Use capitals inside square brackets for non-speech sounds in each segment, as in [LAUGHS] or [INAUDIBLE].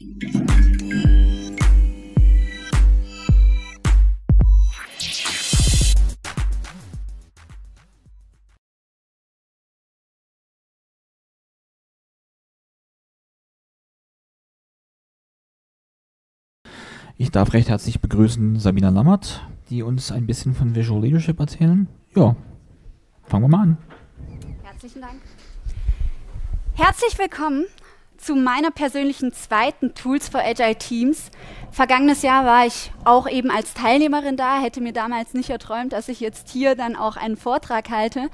Ich darf recht herzlich begrüßen Sabina Lammert, die uns ein bisschen von Visual Leadership erzählen. Ja, fangen wir mal an. Herzlichen Dank. Herzlich willkommen zu meiner persönlichen zweiten Tools for Agile Teams. Vergangenes Jahr war ich auch eben als Teilnehmerin da, hätte mir damals nicht erträumt, dass ich jetzt hier dann auch einen Vortrag halte.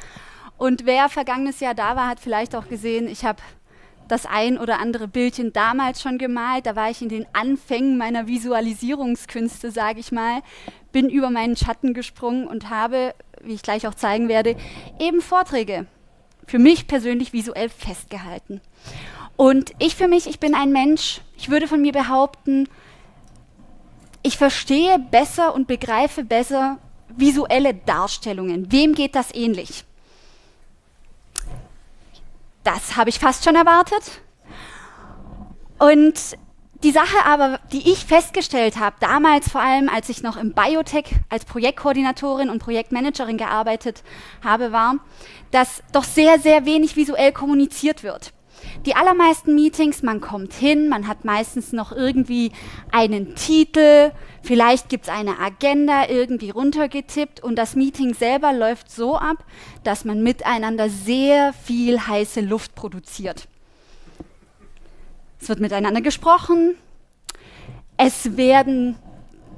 Und wer vergangenes Jahr da war, hat vielleicht auch gesehen, ich habe das ein oder andere Bildchen damals schon gemalt. Da war ich in den Anfängen meiner Visualisierungskünste, sage ich mal, bin über meinen Schatten gesprungen und habe, wie ich gleich auch zeigen werde, eben Vorträge für mich persönlich visuell festgehalten. Und ich für mich, ich bin ein Mensch, ich würde von mir behaupten, ich verstehe besser und begreife besser visuelle Darstellungen. Wem geht das ähnlich? Das habe ich fast schon erwartet. Und die Sache aber, die ich festgestellt habe, damals vor allem, als ich noch im Biotech als Projektkoordinatorin und Projektmanagerin gearbeitet habe, war, dass doch sehr, sehr wenig visuell kommuniziert wird. Die allermeisten Meetings, man kommt hin, man hat meistens noch irgendwie einen Titel, vielleicht gibt es eine Agenda irgendwie runtergetippt und das Meeting selber läuft so ab, dass man miteinander sehr viel heiße Luft produziert. Es wird miteinander gesprochen, es werden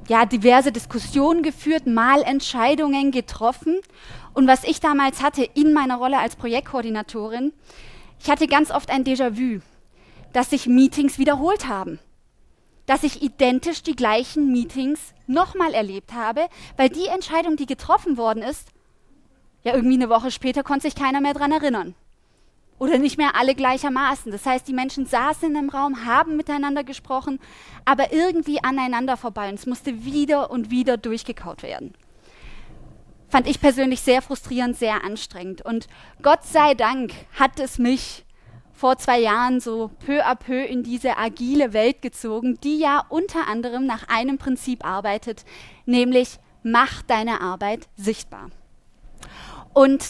ja, diverse Diskussionen geführt, mal Entscheidungen getroffen. Und was ich damals hatte in meiner Rolle als Projektkoordinatorin, ich hatte ganz oft ein Déjà-vu, dass sich Meetings wiederholt haben. Dass ich identisch die gleichen Meetings nochmal erlebt habe, weil die Entscheidung, die getroffen worden ist, ja irgendwie eine Woche später konnte sich keiner mehr daran erinnern. Oder nicht mehr alle gleichermaßen. Das heißt, die Menschen saßen in einem Raum, haben miteinander gesprochen, aber irgendwie aneinander vorbei. Und es musste wieder und wieder durchgekaut werden fand ich persönlich sehr frustrierend, sehr anstrengend. Und Gott sei Dank hat es mich vor zwei Jahren so peu à peu in diese agile Welt gezogen, die ja unter anderem nach einem Prinzip arbeitet, nämlich mach deine Arbeit sichtbar. Und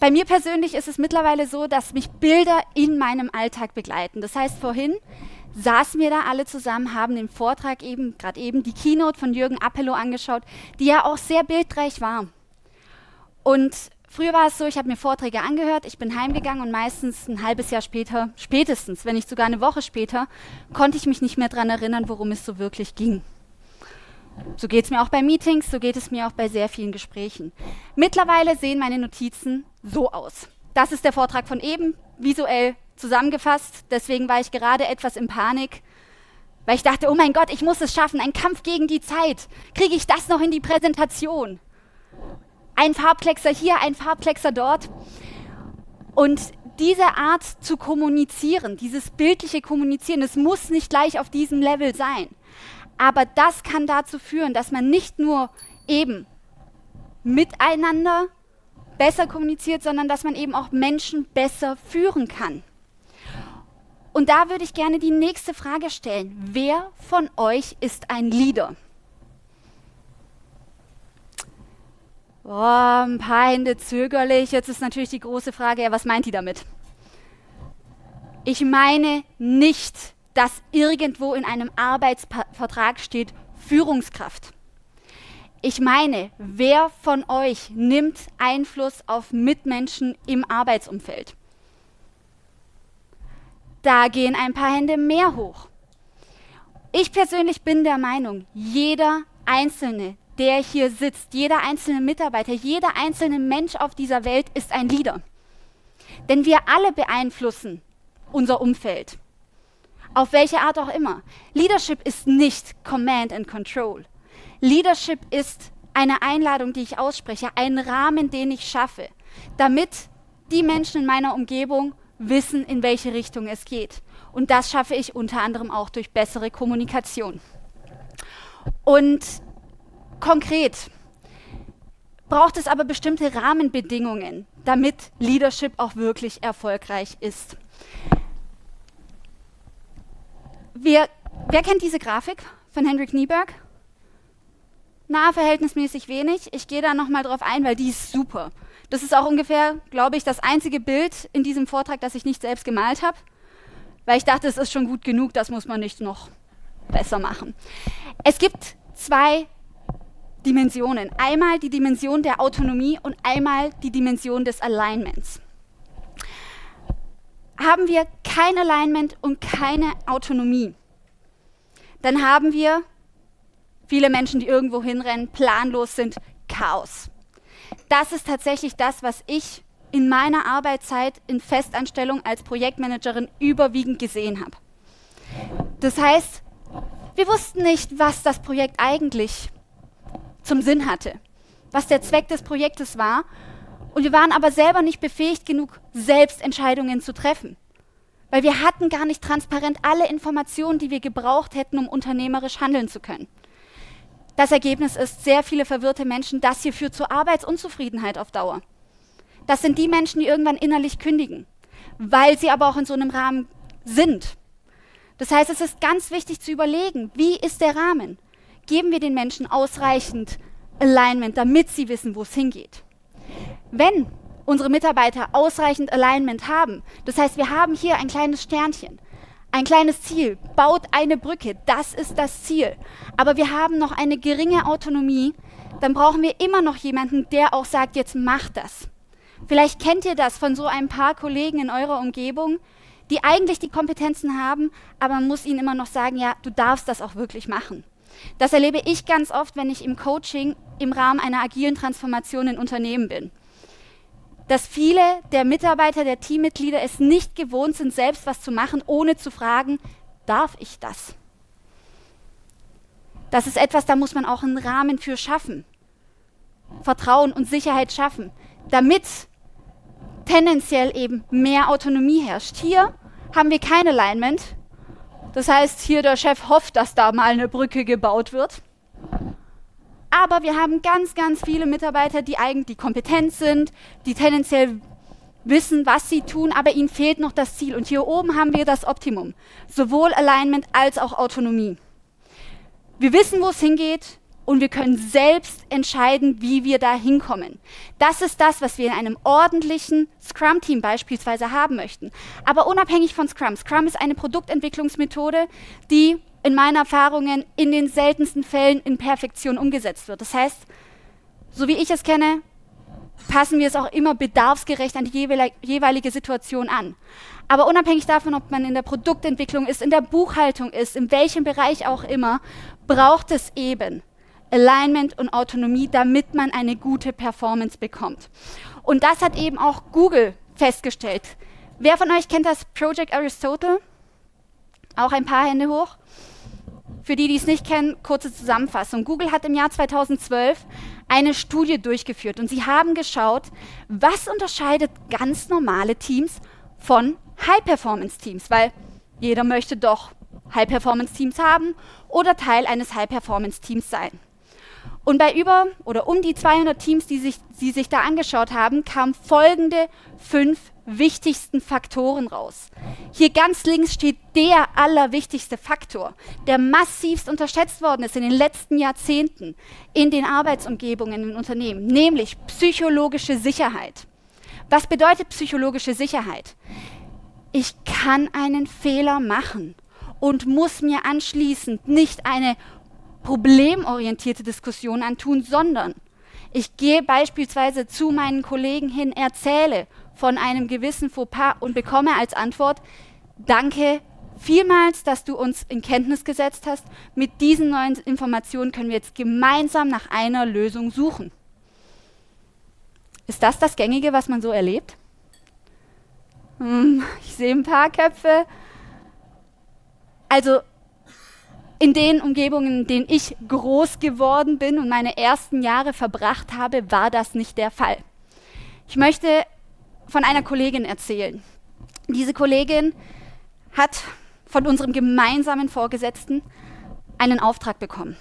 bei mir persönlich ist es mittlerweile so, dass mich Bilder in meinem Alltag begleiten. Das heißt, vorhin saßen wir da alle zusammen, haben den Vortrag eben, gerade eben die Keynote von Jürgen Appello angeschaut, die ja auch sehr bildreich war. Und früher war es so, ich habe mir Vorträge angehört, ich bin heimgegangen und meistens ein halbes Jahr später, spätestens, wenn nicht sogar eine Woche später, konnte ich mich nicht mehr daran erinnern, worum es so wirklich ging. So geht es mir auch bei Meetings, so geht es mir auch bei sehr vielen Gesprächen. Mittlerweile sehen meine Notizen so aus. Das ist der Vortrag von eben, visuell zusammengefasst. Deswegen war ich gerade etwas in Panik, weil ich dachte, oh mein Gott, ich muss es schaffen, ein Kampf gegen die Zeit. Kriege ich das noch in die Präsentation? Ein Farbkleckser hier, ein Farbkleckser dort. Und diese Art zu kommunizieren, dieses bildliche Kommunizieren, es muss nicht gleich auf diesem Level sein. Aber das kann dazu führen, dass man nicht nur eben miteinander besser kommuniziert, sondern dass man eben auch Menschen besser führen kann. Und da würde ich gerne die nächste Frage stellen. Wer von euch ist ein Leader? Oh, ein paar Hände zögerlich. Jetzt ist natürlich die große Frage, ja, was meint die damit? Ich meine nicht, dass irgendwo in einem Arbeitsvertrag steht Führungskraft. Ich meine, wer von euch nimmt Einfluss auf Mitmenschen im Arbeitsumfeld? Da gehen ein paar Hände mehr hoch. Ich persönlich bin der Meinung, jeder Einzelne, der hier sitzt, jeder einzelne Mitarbeiter, jeder einzelne Mensch auf dieser Welt ist ein Leader. Denn wir alle beeinflussen unser Umfeld. Auf welche Art auch immer. Leadership ist nicht Command and Control. Leadership ist eine Einladung, die ich ausspreche, einen Rahmen, den ich schaffe, damit die Menschen in meiner Umgebung wissen, in welche Richtung es geht. Und das schaffe ich unter anderem auch durch bessere Kommunikation. Und Konkret braucht es aber bestimmte Rahmenbedingungen, damit Leadership auch wirklich erfolgreich ist. Wir wer kennt diese Grafik von Hendrik Nieberg? Na, verhältnismäßig wenig. Ich gehe da nochmal drauf ein, weil die ist super. Das ist auch ungefähr, glaube ich, das einzige Bild in diesem Vortrag, das ich nicht selbst gemalt habe, weil ich dachte, es ist schon gut genug, das muss man nicht noch besser machen. Es gibt zwei Dimensionen. Einmal die Dimension der Autonomie und einmal die Dimension des Alignments. Haben wir kein Alignment und keine Autonomie, dann haben wir viele Menschen, die irgendwo hinrennen, planlos sind, Chaos. Das ist tatsächlich das, was ich in meiner Arbeitszeit in Festanstellung als Projektmanagerin überwiegend gesehen habe. Das heißt, wir wussten nicht, was das Projekt eigentlich zum Sinn hatte, was der Zweck des Projektes war. Und wir waren aber selber nicht befähigt genug, selbst Entscheidungen zu treffen. Weil wir hatten gar nicht transparent alle Informationen, die wir gebraucht hätten, um unternehmerisch handeln zu können. Das Ergebnis ist sehr viele verwirrte Menschen. Das hier führt zu Arbeitsunzufriedenheit auf Dauer. Das sind die Menschen, die irgendwann innerlich kündigen, weil sie aber auch in so einem Rahmen sind. Das heißt, es ist ganz wichtig zu überlegen, wie ist der Rahmen? Geben wir den Menschen ausreichend Alignment, damit sie wissen, wo es hingeht? Wenn unsere Mitarbeiter ausreichend Alignment haben, das heißt, wir haben hier ein kleines Sternchen, ein kleines Ziel, baut eine Brücke, das ist das Ziel. Aber wir haben noch eine geringe Autonomie, dann brauchen wir immer noch jemanden, der auch sagt, jetzt mach das. Vielleicht kennt ihr das von so ein paar Kollegen in eurer Umgebung, die eigentlich die Kompetenzen haben, aber man muss ihnen immer noch sagen, ja, du darfst das auch wirklich machen. Das erlebe ich ganz oft, wenn ich im Coaching im Rahmen einer agilen Transformation in Unternehmen bin dass viele der Mitarbeiter, der Teammitglieder es nicht gewohnt sind, selbst was zu machen, ohne zu fragen, darf ich das? Das ist etwas, da muss man auch einen Rahmen für schaffen. Vertrauen und Sicherheit schaffen, damit tendenziell eben mehr Autonomie herrscht. Hier haben wir kein Alignment. Das heißt, hier der Chef hofft, dass da mal eine Brücke gebaut wird. Aber wir haben ganz, ganz viele Mitarbeiter, die eigentlich kompetent sind, die tendenziell wissen, was sie tun, aber ihnen fehlt noch das Ziel. Und hier oben haben wir das Optimum. Sowohl Alignment als auch Autonomie. Wir wissen, wo es hingeht und wir können selbst entscheiden, wie wir da hinkommen. Das ist das, was wir in einem ordentlichen Scrum-Team beispielsweise haben möchten. Aber unabhängig von Scrum. Scrum ist eine Produktentwicklungsmethode, die in meinen Erfahrungen in den seltensten Fällen in Perfektion umgesetzt wird. Das heißt, so wie ich es kenne, passen wir es auch immer bedarfsgerecht an die jeweilige Situation an. Aber unabhängig davon, ob man in der Produktentwicklung ist, in der Buchhaltung ist, in welchem Bereich auch immer, braucht es eben Alignment und Autonomie, damit man eine gute Performance bekommt. Und das hat eben auch Google festgestellt. Wer von euch kennt das Project Aristotle? Auch ein paar Hände hoch. Für die, die es nicht kennen, kurze Zusammenfassung. Google hat im Jahr 2012 eine Studie durchgeführt und sie haben geschaut, was unterscheidet ganz normale Teams von High-Performance-Teams, weil jeder möchte doch High-Performance-Teams haben oder Teil eines High-Performance-Teams sein. Und bei über oder um die 200 Teams, die sich, die sich da angeschaut haben, kamen folgende fünf wichtigsten Faktoren raus. Hier ganz links steht der allerwichtigste Faktor, der massivst unterschätzt worden ist in den letzten Jahrzehnten in den Arbeitsumgebungen in Unternehmen, nämlich psychologische Sicherheit. Was bedeutet psychologische Sicherheit? Ich kann einen Fehler machen und muss mir anschließend nicht eine problemorientierte Diskussion antun, sondern ich gehe beispielsweise zu meinen Kollegen hin, erzähle von einem gewissen Fauxpas und bekomme als Antwort, danke vielmals, dass du uns in Kenntnis gesetzt hast. Mit diesen neuen Informationen können wir jetzt gemeinsam nach einer Lösung suchen. Ist das das Gängige, was man so erlebt? Hm, ich sehe ein paar Köpfe. Also in den Umgebungen, in denen ich groß geworden bin und meine ersten Jahre verbracht habe, war das nicht der Fall. Ich möchte von einer Kollegin erzählen. Diese Kollegin hat von unserem gemeinsamen Vorgesetzten einen Auftrag bekommen.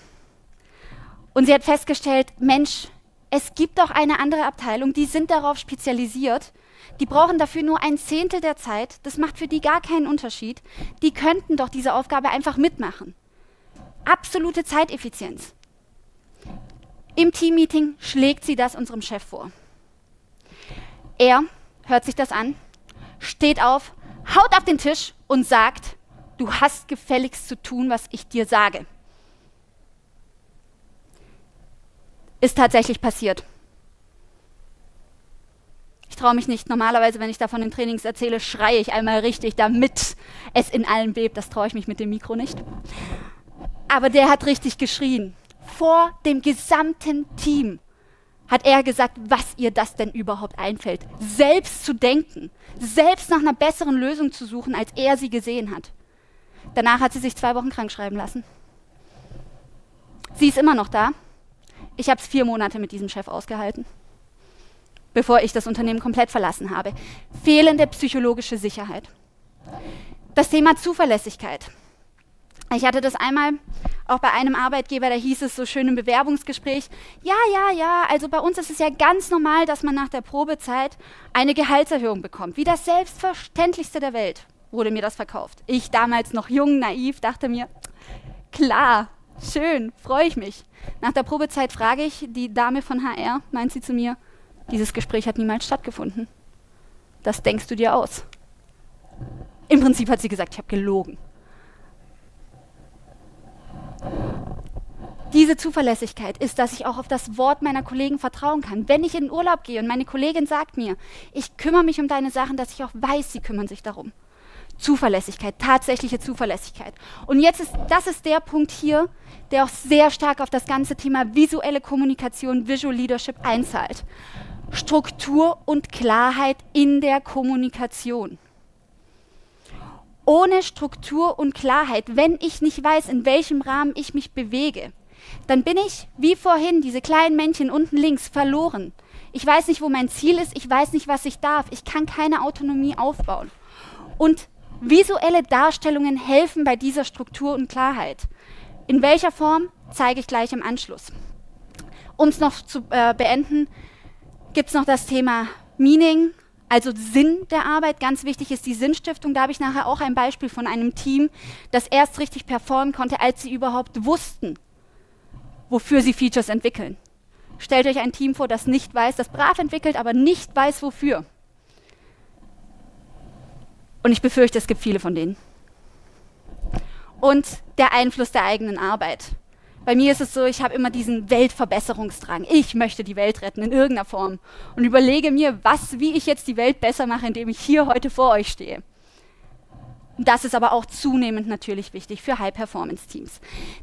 Und sie hat festgestellt, Mensch, es gibt doch eine andere Abteilung, die sind darauf spezialisiert, Die brauchen dafür nur ein Zehntel der Zeit. Das macht für die gar keinen Unterschied. Die könnten doch diese Aufgabe einfach mitmachen. Absolute Zeiteffizienz. Im Teammeeting schlägt sie das unserem Chef vor. Er hört sich das an, steht auf, haut auf den Tisch und sagt, du hast gefälligst zu tun, was ich dir sage. Ist tatsächlich passiert. Ich traue mich nicht. Normalerweise, wenn ich davon in Trainings erzähle, schreie ich einmal richtig, damit es in allen bebt. Das traue ich mich mit dem Mikro nicht. Aber der hat richtig geschrien. Vor dem gesamten Team hat er gesagt, was ihr das denn überhaupt einfällt. Selbst zu denken, selbst nach einer besseren Lösung zu suchen, als er sie gesehen hat. Danach hat sie sich zwei Wochen krank schreiben lassen. Sie ist immer noch da. Ich habe es vier Monate mit diesem Chef ausgehalten, bevor ich das Unternehmen komplett verlassen habe. Fehlende psychologische Sicherheit. Das Thema Zuverlässigkeit. Ich hatte das einmal auch bei einem Arbeitgeber, da hieß es so schön im Bewerbungsgespräch, ja, ja, ja, also bei uns ist es ja ganz normal, dass man nach der Probezeit eine Gehaltserhöhung bekommt. Wie das Selbstverständlichste der Welt wurde mir das verkauft. Ich damals noch jung, naiv, dachte mir, klar, schön, freue ich mich. Nach der Probezeit frage ich die Dame von HR, meint sie zu mir, dieses Gespräch hat niemals stattgefunden. Das denkst du dir aus. Im Prinzip hat sie gesagt, ich habe gelogen. Diese Zuverlässigkeit ist, dass ich auch auf das Wort meiner Kollegen vertrauen kann. Wenn ich in den Urlaub gehe und meine Kollegin sagt mir, ich kümmere mich um deine Sachen, dass ich auch weiß, sie kümmern sich darum. Zuverlässigkeit, tatsächliche Zuverlässigkeit. Und jetzt ist, das ist der Punkt hier, der auch sehr stark auf das ganze Thema visuelle Kommunikation, Visual Leadership einzahlt. Struktur und Klarheit in der Kommunikation ohne Struktur und Klarheit, wenn ich nicht weiß, in welchem Rahmen ich mich bewege, dann bin ich, wie vorhin, diese kleinen Männchen unten links, verloren. Ich weiß nicht, wo mein Ziel ist, ich weiß nicht, was ich darf, ich kann keine Autonomie aufbauen. Und visuelle Darstellungen helfen bei dieser Struktur und Klarheit. In welcher Form, zeige ich gleich im Anschluss. Um es noch zu äh, beenden, gibt es noch das Thema Meaning, also Sinn der Arbeit, ganz wichtig ist die Sinnstiftung. Da habe ich nachher auch ein Beispiel von einem Team, das erst richtig performen konnte, als sie überhaupt wussten, wofür sie Features entwickeln. Stellt euch ein Team vor, das nicht weiß, das brav entwickelt, aber nicht weiß, wofür. Und ich befürchte, es gibt viele von denen. Und der Einfluss der eigenen Arbeit. Bei mir ist es so, ich habe immer diesen Weltverbesserungsdrang. Ich möchte die Welt retten in irgendeiner Form und überlege mir, was, wie ich jetzt die Welt besser mache, indem ich hier heute vor euch stehe. Das ist aber auch zunehmend natürlich wichtig für High-Performance-Teams.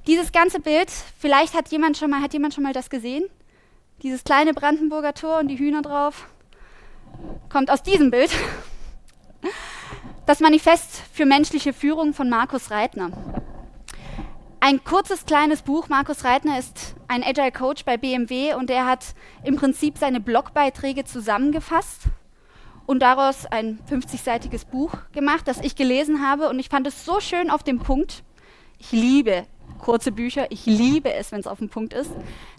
Dieses ganze Bild, vielleicht hat jemand schon mal, hat jemand schon mal das gesehen? Dieses kleine Brandenburger Tor und die Hühner drauf, kommt aus diesem Bild. Das Manifest für menschliche Führung von Markus Reitner. Ein kurzes kleines Buch. Markus Reitner ist ein Agile Coach bei BMW und er hat im Prinzip seine Blogbeiträge zusammengefasst und daraus ein 50-seitiges Buch gemacht, das ich gelesen habe und ich fand es so schön auf dem Punkt. Ich liebe kurze Bücher, ich liebe es, wenn es auf dem Punkt ist,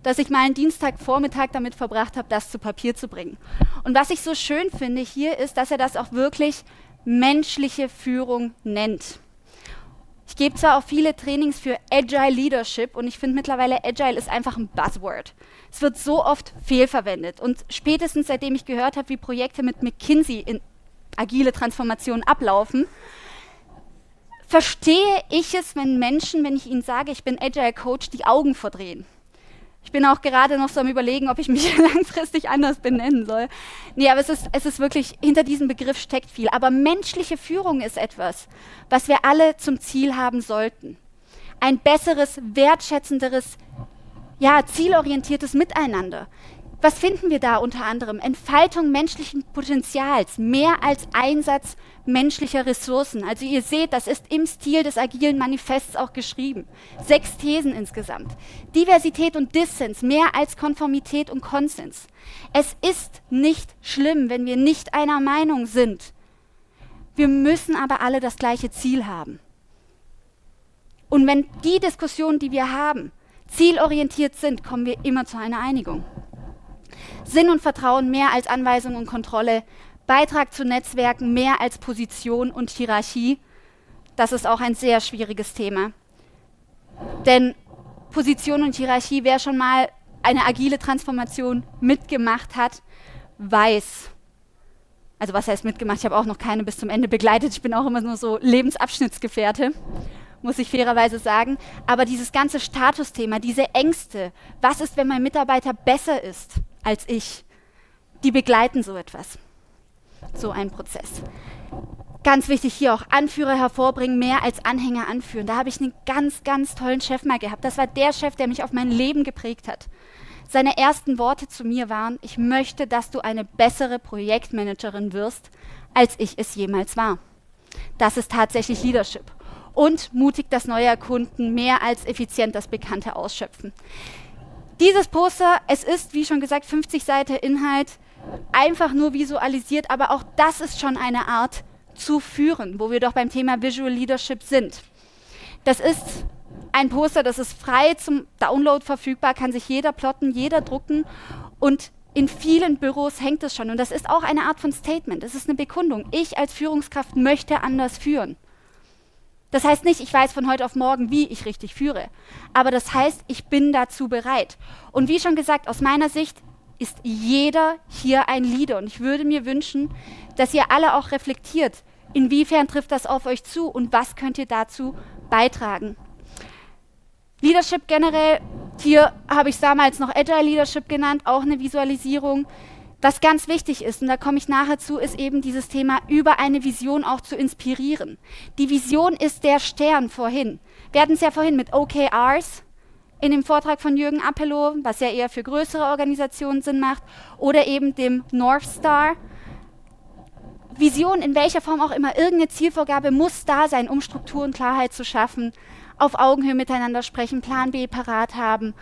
dass ich mal einen Dienstagvormittag damit verbracht habe, das zu Papier zu bringen. Und was ich so schön finde hier ist, dass er das auch wirklich menschliche Führung nennt. Ich gebe zwar auch viele Trainings für Agile Leadership und ich finde mittlerweile Agile ist einfach ein Buzzword. Es wird so oft fehlverwendet und spätestens seitdem ich gehört habe, wie Projekte mit McKinsey in agile Transformation ablaufen, verstehe ich es, wenn Menschen, wenn ich ihnen sage, ich bin Agile Coach, die Augen verdrehen. Ich bin auch gerade noch so am Überlegen, ob ich mich [LAUGHS] langfristig anders benennen soll. Nee, aber es ist, es ist wirklich, hinter diesem Begriff steckt viel. Aber menschliche Führung ist etwas, was wir alle zum Ziel haben sollten. Ein besseres, wertschätzenderes, ja, zielorientiertes Miteinander. Was finden wir da unter anderem? Entfaltung menschlichen Potenzials, mehr als Einsatz menschlicher Ressourcen. Also ihr seht, das ist im Stil des agilen Manifests auch geschrieben. Sechs Thesen insgesamt. Diversität und Dissens, mehr als Konformität und Konsens. Es ist nicht schlimm, wenn wir nicht einer Meinung sind. Wir müssen aber alle das gleiche Ziel haben. Und wenn die Diskussionen, die wir haben, zielorientiert sind, kommen wir immer zu einer Einigung. Sinn und Vertrauen mehr als Anweisung und Kontrolle Beitrag zu Netzwerken mehr als Position und Hierarchie. Das ist auch ein sehr schwieriges Thema. Denn Position und Hierarchie, wer schon mal eine agile Transformation mitgemacht hat, weiß, also was heißt mitgemacht, ich habe auch noch keine bis zum Ende begleitet, ich bin auch immer nur so Lebensabschnittsgefährte, muss ich fairerweise sagen. Aber dieses ganze Statusthema, diese Ängste, was ist, wenn mein Mitarbeiter besser ist als ich, die begleiten so etwas, so einen Prozess. Ganz wichtig hier auch Anführer hervorbringen, mehr als Anhänger anführen. Da habe ich einen ganz, ganz tollen Chef mal gehabt. Das war der Chef, der mich auf mein Leben geprägt hat. Seine ersten Worte zu mir waren, ich möchte, dass du eine bessere Projektmanagerin wirst, als ich es jemals war. Das ist tatsächlich Leadership. Und mutig das neue erkunden, mehr als effizient das Bekannte ausschöpfen. Dieses Poster, es ist, wie schon gesagt, 50 Seiten Inhalt, einfach nur visualisiert, aber auch das ist schon eine Art zu führen, wo wir doch beim Thema Visual Leadership sind. Das ist ein Poster, das ist frei zum Download verfügbar, kann sich jeder plotten, jeder drucken und in vielen Büros hängt es schon. Und das ist auch eine Art von Statement. Es ist eine Bekundung. Ich als Führungskraft möchte anders führen. Das heißt nicht, ich weiß von heute auf morgen, wie ich richtig führe. Aber das heißt, ich bin dazu bereit. Und wie schon gesagt, aus meiner Sicht ist jeder hier ein Leader. Und ich würde mir wünschen, dass ihr alle auch reflektiert, inwiefern trifft das auf euch zu und was könnt ihr dazu beitragen. Leadership generell, hier habe ich es damals noch Agile Leadership genannt, auch eine Visualisierung. Was ganz wichtig ist, und da komme ich nachher zu, ist eben dieses Thema, über eine Vision auch zu inspirieren. Die Vision ist der Stern vorhin. Wir hatten es ja vorhin mit OKRs in dem Vortrag von Jürgen Appello, was ja eher für größere Organisationen Sinn macht, oder eben dem North Star. Vision in welcher Form auch immer, irgendeine Zielvorgabe muss da sein, um Struktur und Klarheit zu schaffen, auf Augenhöhe miteinander sprechen, Plan B parat haben,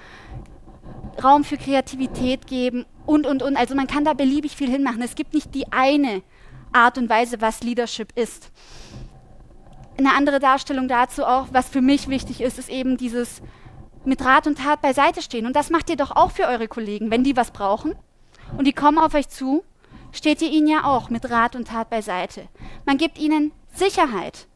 Raum für Kreativität geben und, und, und. Also man kann da beliebig viel hinmachen. Es gibt nicht die eine Art und Weise, was Leadership ist. Eine andere Darstellung dazu auch, was für mich wichtig ist, ist eben dieses mit Rat und Tat beiseite stehen. Und das macht ihr doch auch für eure Kollegen, wenn die was brauchen und die kommen auf euch zu, steht ihr ihnen ja auch mit Rat und Tat beiseite. Man gibt ihnen Sicherheit.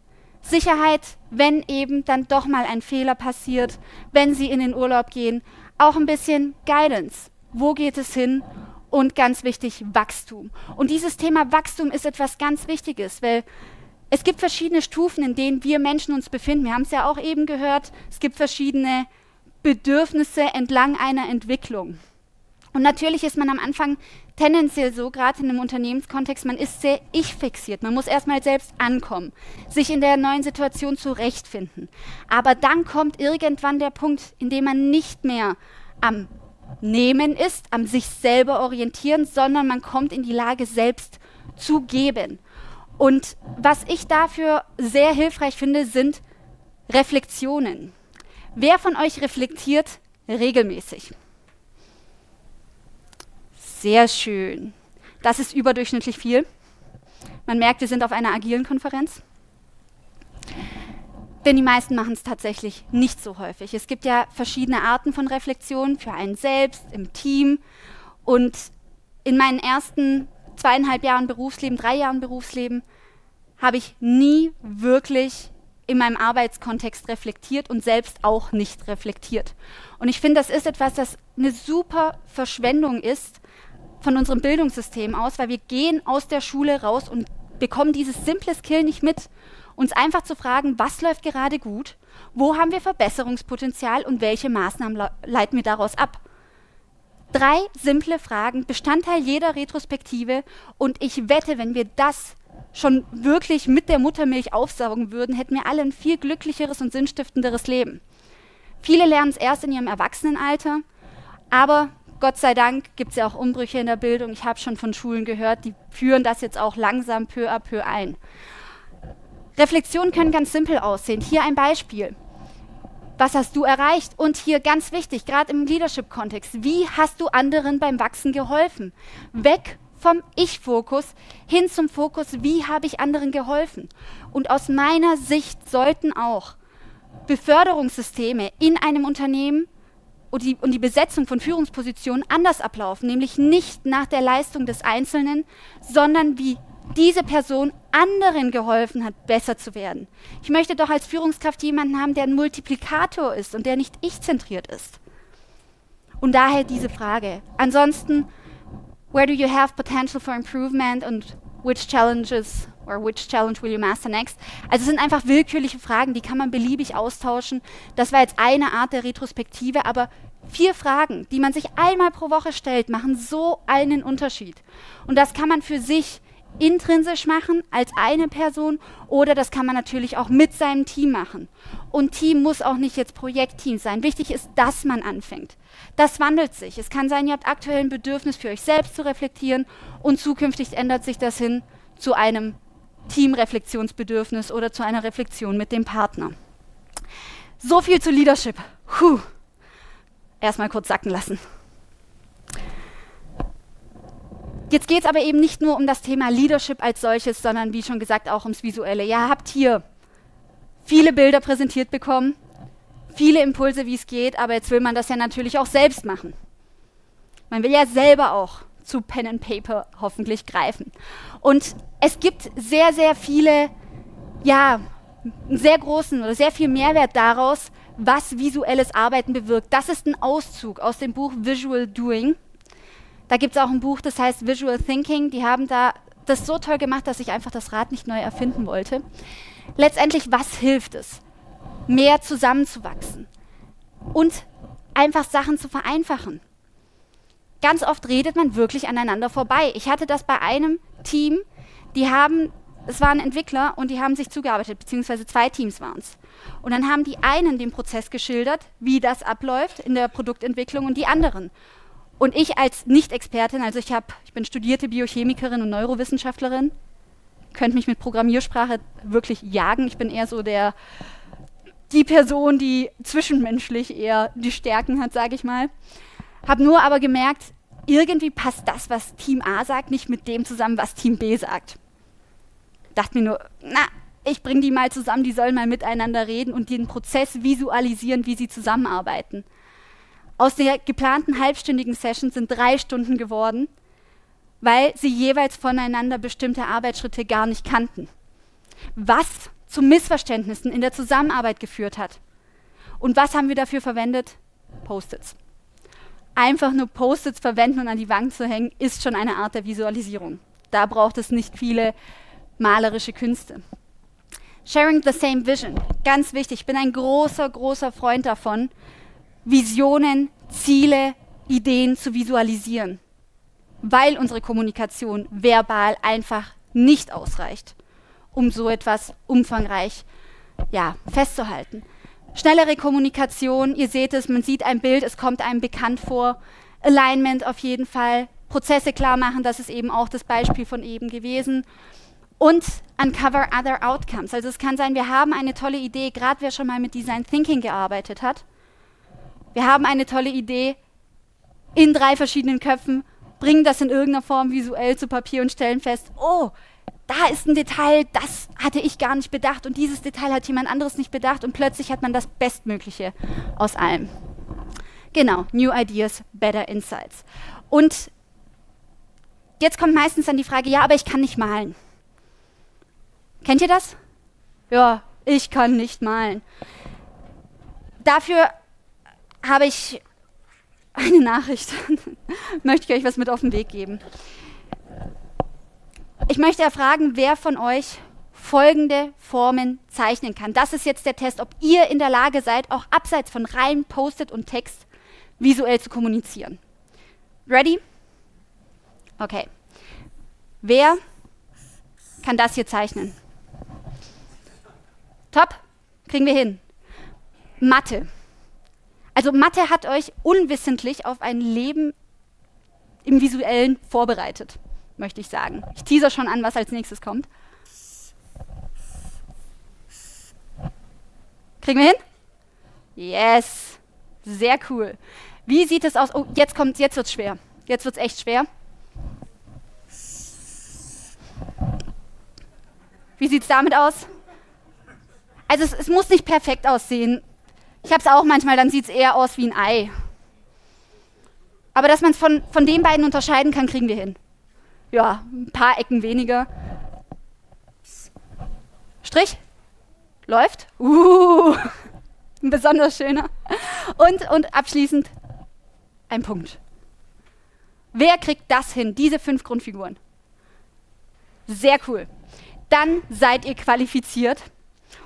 Sicherheit, wenn eben dann doch mal ein Fehler passiert, wenn sie in den Urlaub gehen. Auch ein bisschen Guidance. Wo geht es hin? Und ganz wichtig, Wachstum. Und dieses Thema Wachstum ist etwas ganz Wichtiges, weil es gibt verschiedene Stufen, in denen wir Menschen uns befinden. Wir haben es ja auch eben gehört. Es gibt verschiedene Bedürfnisse entlang einer Entwicklung. Und natürlich ist man am Anfang tendenziell so, gerade in einem Unternehmenskontext, man ist sehr ich-fixiert. Man muss erstmal selbst ankommen, sich in der neuen Situation zurechtfinden. Aber dann kommt irgendwann der Punkt, in dem man nicht mehr am Nehmen ist, am sich selber orientieren, sondern man kommt in die Lage, selbst zu geben. Und was ich dafür sehr hilfreich finde, sind Reflexionen. Wer von euch reflektiert regelmäßig? Sehr schön. Das ist überdurchschnittlich viel. Man merkt, wir sind auf einer agilen Konferenz. Denn die meisten machen es tatsächlich nicht so häufig. Es gibt ja verschiedene Arten von Reflexion für einen selbst, im Team. Und in meinen ersten zweieinhalb Jahren Berufsleben, drei Jahren Berufsleben, habe ich nie wirklich in meinem Arbeitskontext reflektiert und selbst auch nicht reflektiert. Und ich finde, das ist etwas, das eine super Verschwendung ist von unserem Bildungssystem aus, weil wir gehen aus der Schule raus und bekommen dieses simple Skill nicht mit, uns einfach zu fragen, was läuft gerade gut, wo haben wir Verbesserungspotenzial und welche Maßnahmen leiten wir daraus ab. Drei simple Fragen, Bestandteil jeder Retrospektive und ich wette, wenn wir das schon wirklich mit der Muttermilch aufsaugen würden, hätten wir alle ein viel glücklicheres und sinnstiftenderes Leben. Viele lernen es erst in ihrem Erwachsenenalter, aber Gott sei Dank gibt es ja auch Umbrüche in der Bildung. Ich habe schon von Schulen gehört, die führen das jetzt auch langsam peu à peu ein. Reflexionen können ganz simpel aussehen. Hier ein Beispiel. Was hast du erreicht? Und hier ganz wichtig, gerade im Leadership-Kontext, wie hast du anderen beim Wachsen geholfen? Weg vom Ich-Fokus hin zum Fokus, wie habe ich anderen geholfen? Und aus meiner Sicht sollten auch Beförderungssysteme in einem Unternehmen und die, und die Besetzung von Führungspositionen anders ablaufen, nämlich nicht nach der Leistung des Einzelnen, sondern wie diese Person anderen geholfen hat, besser zu werden. Ich möchte doch als Führungskraft jemanden haben, der ein Multiplikator ist und der nicht ich-zentriert ist. Und daher diese Frage. Ansonsten, where do you have potential for improvement und which challenges or which challenge will you master next? Also es sind einfach willkürliche Fragen, die kann man beliebig austauschen. Das war jetzt eine Art der Retrospektive, aber vier Fragen, die man sich einmal pro Woche stellt, machen so einen Unterschied. Und das kann man für sich intrinsisch machen als eine Person oder das kann man natürlich auch mit seinem Team machen. Und Team muss auch nicht jetzt Projektteam sein. Wichtig ist, dass man anfängt. Das wandelt sich. Es kann sein, ihr habt aktuell ein Bedürfnis für euch selbst zu reflektieren und zukünftig ändert sich das hin zu einem Teamreflexionsbedürfnis oder zu einer Reflexion mit dem Partner. So viel zu Leadership. Puh. Erstmal kurz sacken lassen. Jetzt geht es aber eben nicht nur um das Thema Leadership als solches, sondern wie schon gesagt auch ums Visuelle. Ihr habt hier viele Bilder präsentiert bekommen, viele Impulse, wie es geht, aber jetzt will man das ja natürlich auch selbst machen. Man will ja selber auch zu Pen and Paper hoffentlich greifen. Und es gibt sehr, sehr viele, ja, einen sehr großen oder sehr viel Mehrwert daraus, was visuelles Arbeiten bewirkt. Das ist ein Auszug aus dem Buch Visual Doing da gibt es auch ein Buch, das heißt Visual Thinking. Die haben da das so toll gemacht, dass ich einfach das Rad nicht neu erfinden wollte. Letztendlich, was hilft es? Mehr zusammenzuwachsen und einfach Sachen zu vereinfachen. Ganz oft redet man wirklich aneinander vorbei. Ich hatte das bei einem Team, die haben, es waren Entwickler und die haben sich zugearbeitet, beziehungsweise zwei Teams waren es. Und dann haben die einen den Prozess geschildert, wie das abläuft in der Produktentwicklung und die anderen. Und ich als Nicht-Expertin, also ich, hab, ich bin studierte Biochemikerin und Neurowissenschaftlerin, könnte mich mit Programmiersprache wirklich jagen. Ich bin eher so der, die Person, die zwischenmenschlich eher die Stärken hat, sage ich mal. Habe nur aber gemerkt, irgendwie passt das, was Team A sagt, nicht mit dem zusammen, was Team B sagt. Dachte mir nur, na, ich bringe die mal zusammen, die sollen mal miteinander reden und den Prozess visualisieren, wie sie zusammenarbeiten. Aus der geplanten halbstündigen Session sind drei Stunden geworden, weil sie jeweils voneinander bestimmte Arbeitsschritte gar nicht kannten. Was zu Missverständnissen in der Zusammenarbeit geführt hat. Und was haben wir dafür verwendet? Post-its. Einfach nur Post-its verwenden und an die Wand zu hängen, ist schon eine Art der Visualisierung. Da braucht es nicht viele malerische Künste. Sharing the same vision, ganz wichtig. Ich bin ein großer, großer Freund davon, Visionen, Ziele, Ideen zu visualisieren, weil unsere Kommunikation verbal einfach nicht ausreicht, um so etwas umfangreich ja, festzuhalten. Schnellere Kommunikation, ihr seht es, man sieht ein Bild, es kommt einem bekannt vor. Alignment auf jeden Fall, Prozesse klar machen, das ist eben auch das Beispiel von eben gewesen. Und uncover other outcomes. Also es kann sein, wir haben eine tolle Idee, gerade wer schon mal mit Design Thinking gearbeitet hat wir haben eine tolle Idee in drei verschiedenen Köpfen, bringen das in irgendeiner Form visuell zu Papier und stellen fest, oh, da ist ein Detail, das hatte ich gar nicht bedacht und dieses Detail hat jemand anderes nicht bedacht und plötzlich hat man das Bestmögliche aus allem. Genau, New Ideas, Better Insights. Und jetzt kommt meistens dann die Frage, ja, aber ich kann nicht malen. Kennt ihr das? Ja, ich kann nicht malen. Dafür habe ich eine Nachricht. [LAUGHS] möchte ich euch was mit auf den Weg geben. Ich möchte erfragen, wer von euch folgende Formen zeichnen kann. Das ist jetzt der Test, ob ihr in der Lage seid, auch abseits von rein Post-it und Text visuell zu kommunizieren. Ready? Okay. Wer kann das hier zeichnen? Top? Kriegen wir hin. Mathe. Also Mathe hat euch unwissentlich auf ein Leben im Visuellen vorbereitet, möchte ich sagen. Ich teaser schon an, was als nächstes kommt. Kriegen wir hin? Yes. Sehr cool. Wie sieht es aus? Oh, jetzt kommt, jetzt wird's schwer. Jetzt wird's echt schwer. Wie sieht es damit aus? Also es, es muss nicht perfekt aussehen. Ich habe es auch manchmal, dann sieht es eher aus wie ein Ei. Aber dass man es von, von den beiden unterscheiden kann, kriegen wir hin. Ja, ein paar Ecken weniger. Strich? Läuft? Uh, [LAUGHS] ein besonders schöner. Und, und abschließend ein Punkt. Wer kriegt das hin, diese fünf Grundfiguren? Sehr cool. Dann seid ihr qualifiziert,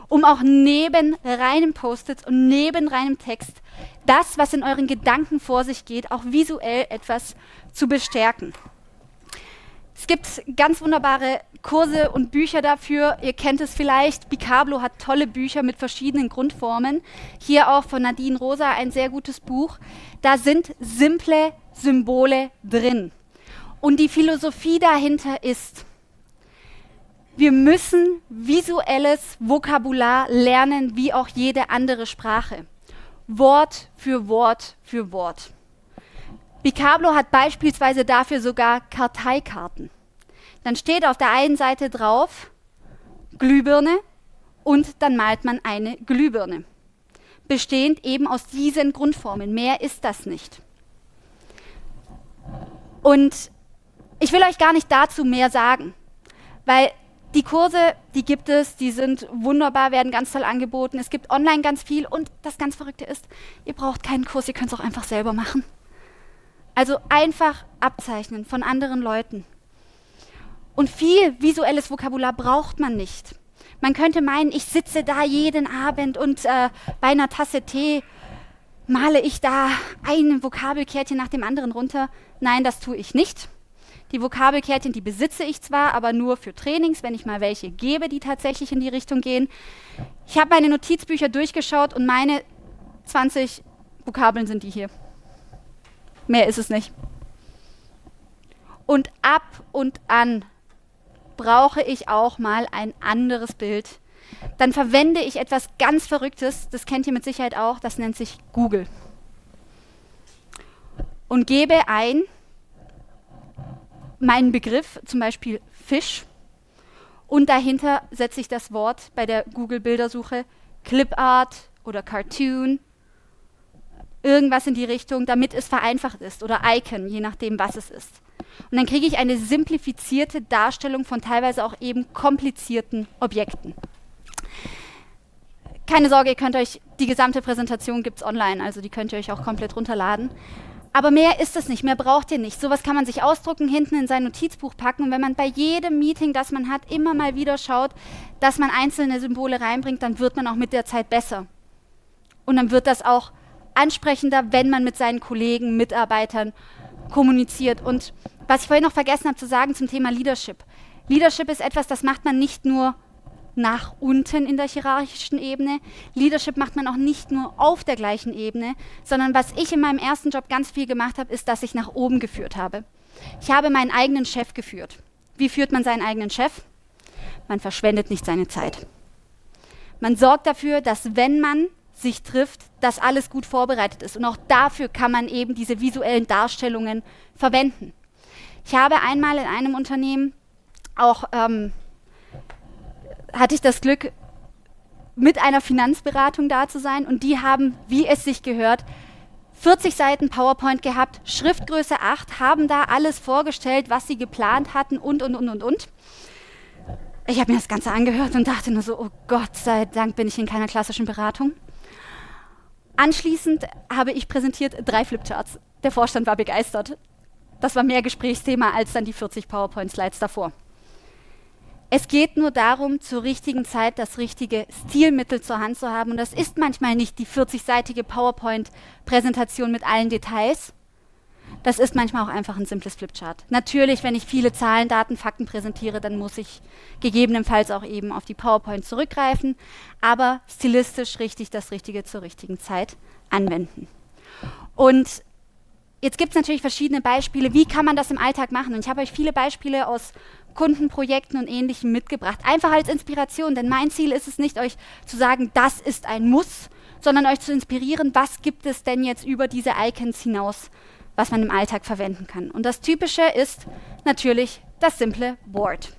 um auch neben reinem Post-it und neben reinem Text das, was in euren Gedanken vor sich geht, auch visuell etwas zu bestärken. Es gibt ganz wunderbare Kurse und Bücher dafür. Ihr kennt es vielleicht. Bicablo hat tolle Bücher mit verschiedenen Grundformen. Hier auch von Nadine Rosa ein sehr gutes Buch. Da sind simple Symbole drin. Und die Philosophie dahinter ist, wir müssen visuelles Vokabular lernen, wie auch jede andere Sprache. Wort für Wort für Wort. Bicablo hat beispielsweise dafür sogar Karteikarten. Dann steht auf der einen Seite drauf Glühbirne und dann malt man eine Glühbirne. Bestehend eben aus diesen Grundformen. Mehr ist das nicht. Und ich will euch gar nicht dazu mehr sagen, weil die Kurse, die gibt es, die sind wunderbar, werden ganz toll angeboten. Es gibt online ganz viel und das ganz Verrückte ist, ihr braucht keinen Kurs, ihr könnt es auch einfach selber machen. Also einfach abzeichnen von anderen Leuten. Und viel visuelles Vokabular braucht man nicht. Man könnte meinen, ich sitze da jeden Abend und äh, bei einer Tasse Tee male ich da ein Vokabelkärtchen nach dem anderen runter. Nein, das tue ich nicht. Die Vokabelkärtchen, die besitze ich zwar, aber nur für Trainings, wenn ich mal welche gebe, die tatsächlich in die Richtung gehen. Ich habe meine Notizbücher durchgeschaut und meine 20 Vokabeln sind die hier. Mehr ist es nicht. Und ab und an brauche ich auch mal ein anderes Bild. Dann verwende ich etwas ganz Verrücktes, das kennt ihr mit Sicherheit auch, das nennt sich Google. Und gebe ein, meinen Begriff, zum Beispiel Fisch, und dahinter setze ich das Wort bei der Google-Bildersuche Clipart oder Cartoon, irgendwas in die Richtung, damit es vereinfacht ist oder Icon, je nachdem, was es ist. Und dann kriege ich eine simplifizierte Darstellung von teilweise auch eben komplizierten Objekten. Keine Sorge, ihr könnt euch, die gesamte Präsentation gibt es online, also die könnt ihr euch auch komplett runterladen. Aber mehr ist es nicht, mehr braucht ihr nicht. Sowas kann man sich ausdrucken, hinten in sein Notizbuch packen. Und wenn man bei jedem Meeting, das man hat, immer mal wieder schaut, dass man einzelne Symbole reinbringt, dann wird man auch mit der Zeit besser. Und dann wird das auch ansprechender, wenn man mit seinen Kollegen, Mitarbeitern kommuniziert. Und was ich vorhin noch vergessen habe zu sagen zum Thema Leadership. Leadership ist etwas, das macht man nicht nur nach unten in der hierarchischen Ebene. Leadership macht man auch nicht nur auf der gleichen Ebene, sondern was ich in meinem ersten Job ganz viel gemacht habe, ist, dass ich nach oben geführt habe. Ich habe meinen eigenen Chef geführt. Wie führt man seinen eigenen Chef? Man verschwendet nicht seine Zeit. Man sorgt dafür, dass wenn man sich trifft, dass alles gut vorbereitet ist. Und auch dafür kann man eben diese visuellen Darstellungen verwenden. Ich habe einmal in einem Unternehmen auch ähm, hatte ich das Glück, mit einer Finanzberatung da zu sein und die haben, wie es sich gehört, 40 Seiten PowerPoint gehabt, Schriftgröße 8, haben da alles vorgestellt, was sie geplant hatten und, und, und, und, und. Ich habe mir das Ganze angehört und dachte nur so, oh Gott sei Dank bin ich in keiner klassischen Beratung. Anschließend habe ich präsentiert drei Flipcharts. Der Vorstand war begeistert. Das war mehr Gesprächsthema als dann die 40 PowerPoint-Slides davor. Es geht nur darum, zur richtigen Zeit das richtige Stilmittel zur Hand zu haben. Und das ist manchmal nicht die 40-seitige PowerPoint-Präsentation mit allen Details. Das ist manchmal auch einfach ein simples Flipchart. Natürlich, wenn ich viele Zahlen, Daten, Fakten präsentiere, dann muss ich gegebenenfalls auch eben auf die PowerPoint zurückgreifen, aber stilistisch richtig das Richtige zur richtigen Zeit anwenden. Und jetzt gibt es natürlich verschiedene Beispiele, wie kann man das im Alltag machen. Und ich habe euch viele Beispiele aus Kundenprojekten und Ähnlichem mitgebracht. Einfach als Inspiration, denn mein Ziel ist es nicht, euch zu sagen, das ist ein Muss, sondern euch zu inspirieren, was gibt es denn jetzt über diese Icons hinaus, was man im Alltag verwenden kann. Und das Typische ist natürlich das simple Board.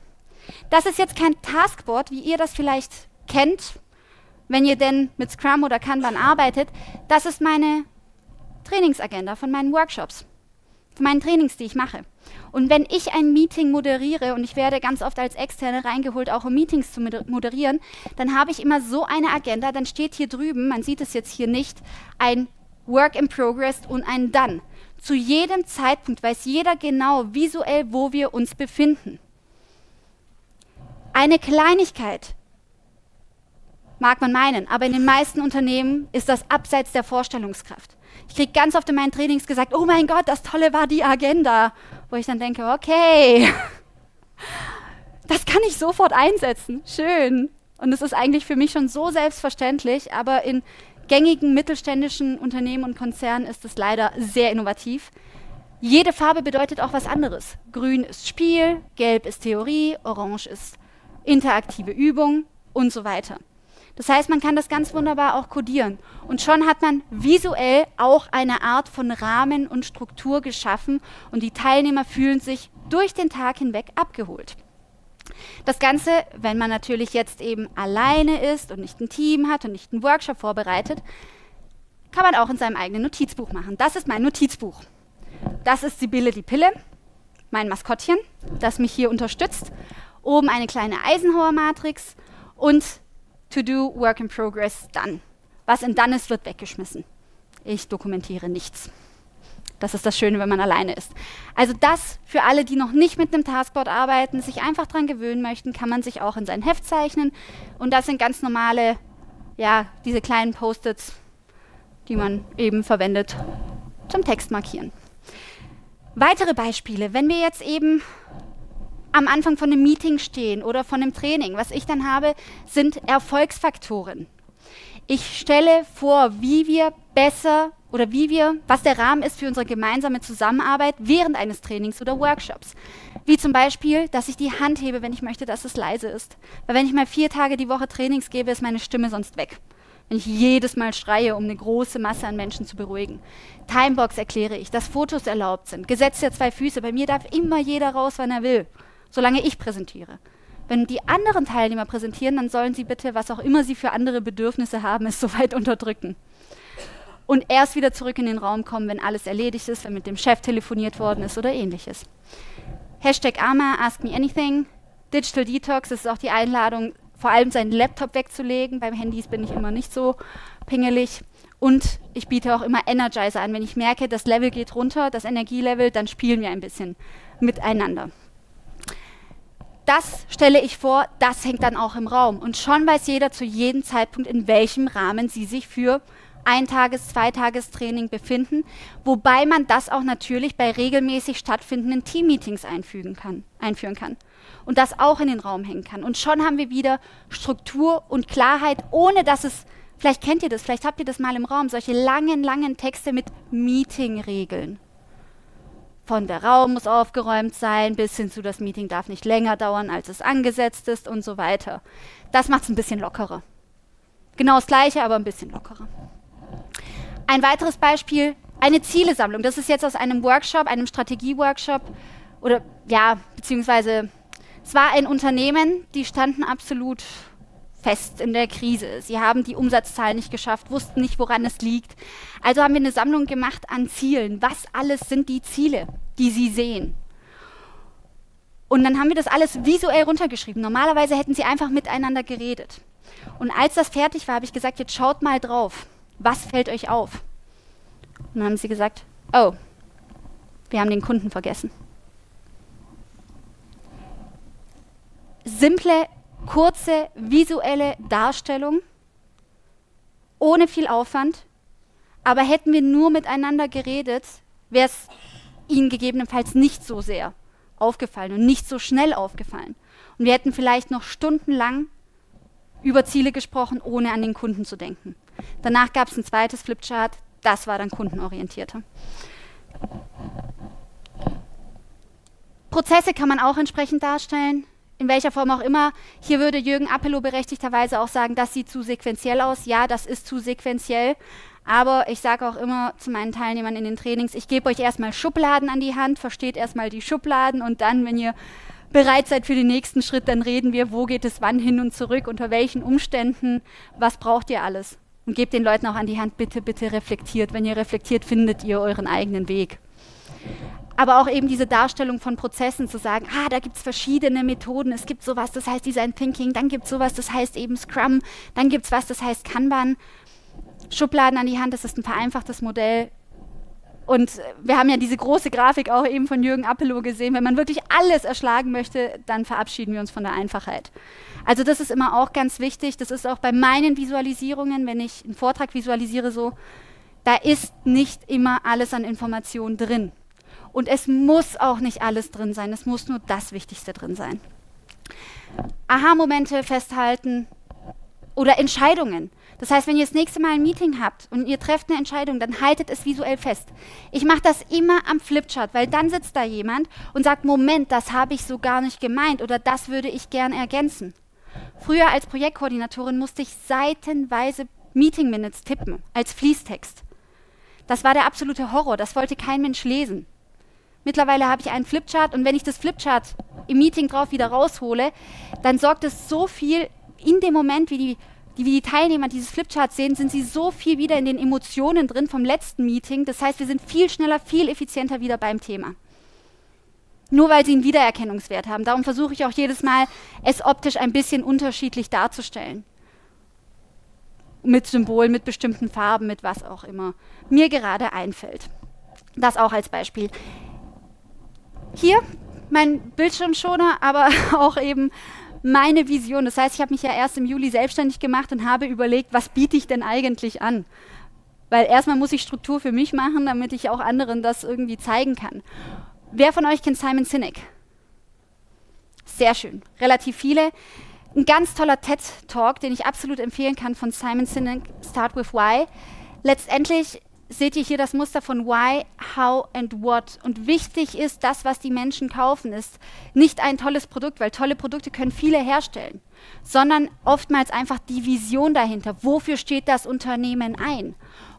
Das ist jetzt kein Taskboard, wie ihr das vielleicht kennt, wenn ihr denn mit Scrum oder Kanban arbeitet. Das ist meine Trainingsagenda von meinen Workshops. von meinen Trainings, die ich mache. Und wenn ich ein Meeting moderiere und ich werde ganz oft als Externe reingeholt, auch um Meetings zu moderieren, dann habe ich immer so eine Agenda, dann steht hier drüben, man sieht es jetzt hier nicht, ein Work in Progress und ein Done. Zu jedem Zeitpunkt weiß jeder genau visuell, wo wir uns befinden. Eine Kleinigkeit mag man meinen, aber in den meisten Unternehmen ist das abseits der Vorstellungskraft. Ich kriege ganz oft in meinen Trainings gesagt, oh mein Gott, das Tolle war die Agenda, wo ich dann denke, okay, [LAUGHS] das kann ich sofort einsetzen, schön. Und es ist eigentlich für mich schon so selbstverständlich, aber in gängigen mittelständischen Unternehmen und Konzernen ist es leider sehr innovativ. Jede Farbe bedeutet auch was anderes. Grün ist Spiel, gelb ist Theorie, orange ist interaktive Übung und so weiter. Das heißt, man kann das ganz wunderbar auch kodieren. Und schon hat man visuell auch eine Art von Rahmen und Struktur geschaffen und die Teilnehmer fühlen sich durch den Tag hinweg abgeholt. Das Ganze, wenn man natürlich jetzt eben alleine ist und nicht ein Team hat und nicht einen Workshop vorbereitet, kann man auch in seinem eigenen Notizbuch machen. Das ist mein Notizbuch. Das ist Sibylle die Pille, mein Maskottchen, das mich hier unterstützt. Oben eine kleine Eisenhower-Matrix und To Do, Work in Progress, Done. Was in Done ist, wird weggeschmissen. Ich dokumentiere nichts. Das ist das Schöne, wenn man alleine ist. Also das für alle, die noch nicht mit einem Taskboard arbeiten, sich einfach daran gewöhnen möchten, kann man sich auch in sein Heft zeichnen. Und das sind ganz normale, ja, diese kleinen Post-its, die man eben verwendet zum Text markieren. Weitere Beispiele, wenn wir jetzt eben am Anfang von einem Meeting stehen oder von einem Training, was ich dann habe, sind Erfolgsfaktoren. Ich stelle vor, wie wir besser oder wie wir, was der Rahmen ist für unsere gemeinsame Zusammenarbeit während eines Trainings oder Workshops. Wie zum Beispiel, dass ich die Hand hebe, wenn ich möchte, dass es leise ist. Weil wenn ich mal vier Tage die Woche Trainings gebe, ist meine Stimme sonst weg. Wenn ich jedes Mal schreie, um eine große Masse an Menschen zu beruhigen. Timebox erkläre ich, dass Fotos erlaubt sind. Gesetz der zwei Füße. Bei mir darf immer jeder raus, wann er will, solange ich präsentiere. Wenn die anderen Teilnehmer präsentieren, dann sollen sie bitte, was auch immer sie für andere Bedürfnisse haben, es soweit unterdrücken und erst wieder zurück in den Raum kommen, wenn alles erledigt ist, wenn mit dem Chef telefoniert worden ist oder ähnliches. Hashtag AMA, Ask Me Anything. Digital Detox ist auch die Einladung, vor allem seinen Laptop wegzulegen. Beim Handys bin ich immer nicht so pingelig. Und ich biete auch immer Energizer an. Wenn ich merke, das Level geht runter, das Energielevel, dann spielen wir ein bisschen miteinander. Das stelle ich vor, das hängt dann auch im Raum. Und schon weiß jeder zu jedem Zeitpunkt, in welchem Rahmen sie sich für Eintages-, Zweitagestraining befinden, wobei man das auch natürlich bei regelmäßig stattfindenden Teammeetings einfügen kann, einführen kann und das auch in den Raum hängen kann. Und schon haben wir wieder Struktur und Klarheit, ohne dass es, vielleicht kennt ihr das, vielleicht habt ihr das mal im Raum, solche langen, langen Texte mit Meeting-Regeln. Von der Raum muss aufgeräumt sein, bis hin zu das Meeting darf nicht länger dauern, als es angesetzt ist und so weiter. Das macht es ein bisschen lockerer. Genau das gleiche, aber ein bisschen lockerer. Ein weiteres Beispiel, eine Zielesammlung. Das ist jetzt aus einem Workshop, einem Strategieworkshop oder ja, beziehungsweise es war ein Unternehmen, die standen absolut fest in der Krise. Sie haben die Umsatzzahlen nicht geschafft, wussten nicht, woran es liegt. Also haben wir eine Sammlung gemacht an Zielen. Was alles sind die Ziele, die Sie sehen? Und dann haben wir das alles visuell runtergeschrieben. Normalerweise hätten sie einfach miteinander geredet. Und als das fertig war, habe ich gesagt, jetzt schaut mal drauf. Was fällt euch auf? Und dann haben sie gesagt, oh, wir haben den Kunden vergessen. Simple, kurze, visuelle Darstellung, ohne viel Aufwand. Aber hätten wir nur miteinander geredet, wäre es ihnen gegebenenfalls nicht so sehr aufgefallen und nicht so schnell aufgefallen. Und wir hätten vielleicht noch stundenlang über Ziele gesprochen, ohne an den Kunden zu denken. Danach gab es ein zweites Flipchart, das war dann kundenorientierter. Prozesse kann man auch entsprechend darstellen, in welcher Form auch immer. Hier würde Jürgen Appelo berechtigterweise auch sagen, das sieht zu sequenziell aus. Ja, das ist zu sequenziell. Aber ich sage auch immer zu meinen Teilnehmern in den Trainings, ich gebe euch erstmal Schubladen an die Hand, versteht erstmal die Schubladen und dann, wenn ihr bereit seid für den nächsten Schritt, dann reden wir, wo geht es wann hin und zurück, unter welchen Umständen, was braucht ihr alles. Und gebt den Leuten auch an die Hand, bitte, bitte reflektiert. Wenn ihr reflektiert, findet ihr euren eigenen Weg. aber auch eben diese Darstellung von Prozessen zu sagen, ah, da gibt es verschiedene Methoden, es gibt sowas, das heißt Design Thinking, dann gibt es sowas, das heißt eben Scrum, dann gibt es was, das heißt Kanban. Schubladen an die Hand, das ist ein vereinfachtes Modell. Und wir haben ja diese große Grafik auch eben von Jürgen Appelow gesehen. Wenn man wirklich alles erschlagen möchte, dann verabschieden wir uns von der Einfachheit. Also das ist immer auch ganz wichtig. Das ist auch bei meinen Visualisierungen, wenn ich einen Vortrag visualisiere, so, da ist nicht immer alles an Informationen drin. Und es muss auch nicht alles drin sein, es muss nur das Wichtigste drin sein. Aha-Momente festhalten oder Entscheidungen. Das heißt, wenn ihr das nächste Mal ein Meeting habt und ihr trefft eine Entscheidung, dann haltet es visuell fest. Ich mache das immer am Flipchart, weil dann sitzt da jemand und sagt, Moment, das habe ich so gar nicht gemeint oder das würde ich gern ergänzen. Früher als Projektkoordinatorin musste ich seitenweise Meeting Minutes tippen als Fließtext. Das war der absolute Horror, das wollte kein Mensch lesen. Mittlerweile habe ich einen Flipchart und wenn ich das Flipchart im Meeting drauf wieder raushole, dann sorgt es so viel in dem Moment, wie die, die, wie die Teilnehmer dieses Flipcharts sehen, sind sie so viel wieder in den Emotionen drin vom letzten Meeting. Das heißt, wir sind viel schneller, viel effizienter wieder beim Thema. Nur weil sie einen Wiedererkennungswert haben. Darum versuche ich auch jedes Mal, es optisch ein bisschen unterschiedlich darzustellen. Mit Symbolen, mit bestimmten Farben, mit was auch immer mir gerade einfällt. Das auch als Beispiel. Hier mein Bildschirmschoner, aber [LAUGHS] auch eben meine Vision. Das heißt, ich habe mich ja erst im Juli selbstständig gemacht und habe überlegt, was biete ich denn eigentlich an? Weil erstmal muss ich Struktur für mich machen, damit ich auch anderen das irgendwie zeigen kann. Wer von euch kennt Simon Sinek? Sehr schön. Relativ viele. Ein ganz toller TED-Talk, den ich absolut empfehlen kann von Simon Sinek, Start with Why. Letztendlich seht ihr hier das Muster von Why, How and What. Und wichtig ist, das, was die Menschen kaufen, ist nicht ein tolles Produkt, weil tolle Produkte können viele herstellen, sondern oftmals einfach die Vision dahinter. Wofür steht das Unternehmen ein?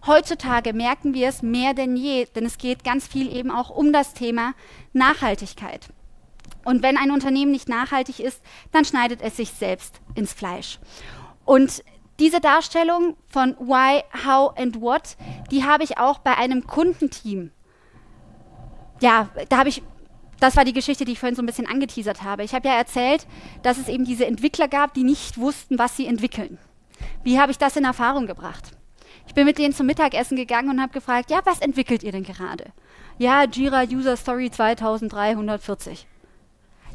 Heutzutage merken wir es mehr denn je, denn es geht ganz viel eben auch um das Thema Nachhaltigkeit. Und wenn ein Unternehmen nicht nachhaltig ist, dann schneidet es sich selbst ins Fleisch. Und diese Darstellung von Why, How and What, die habe ich auch bei einem Kundenteam. Ja, da habe ich, das war die Geschichte, die ich vorhin so ein bisschen angeteasert habe. Ich habe ja erzählt, dass es eben diese Entwickler gab, die nicht wussten, was sie entwickeln. Wie habe ich das in Erfahrung gebracht? Ich bin mit denen zum Mittagessen gegangen und habe gefragt, ja, was entwickelt ihr denn gerade? Ja, Jira User Story 2340.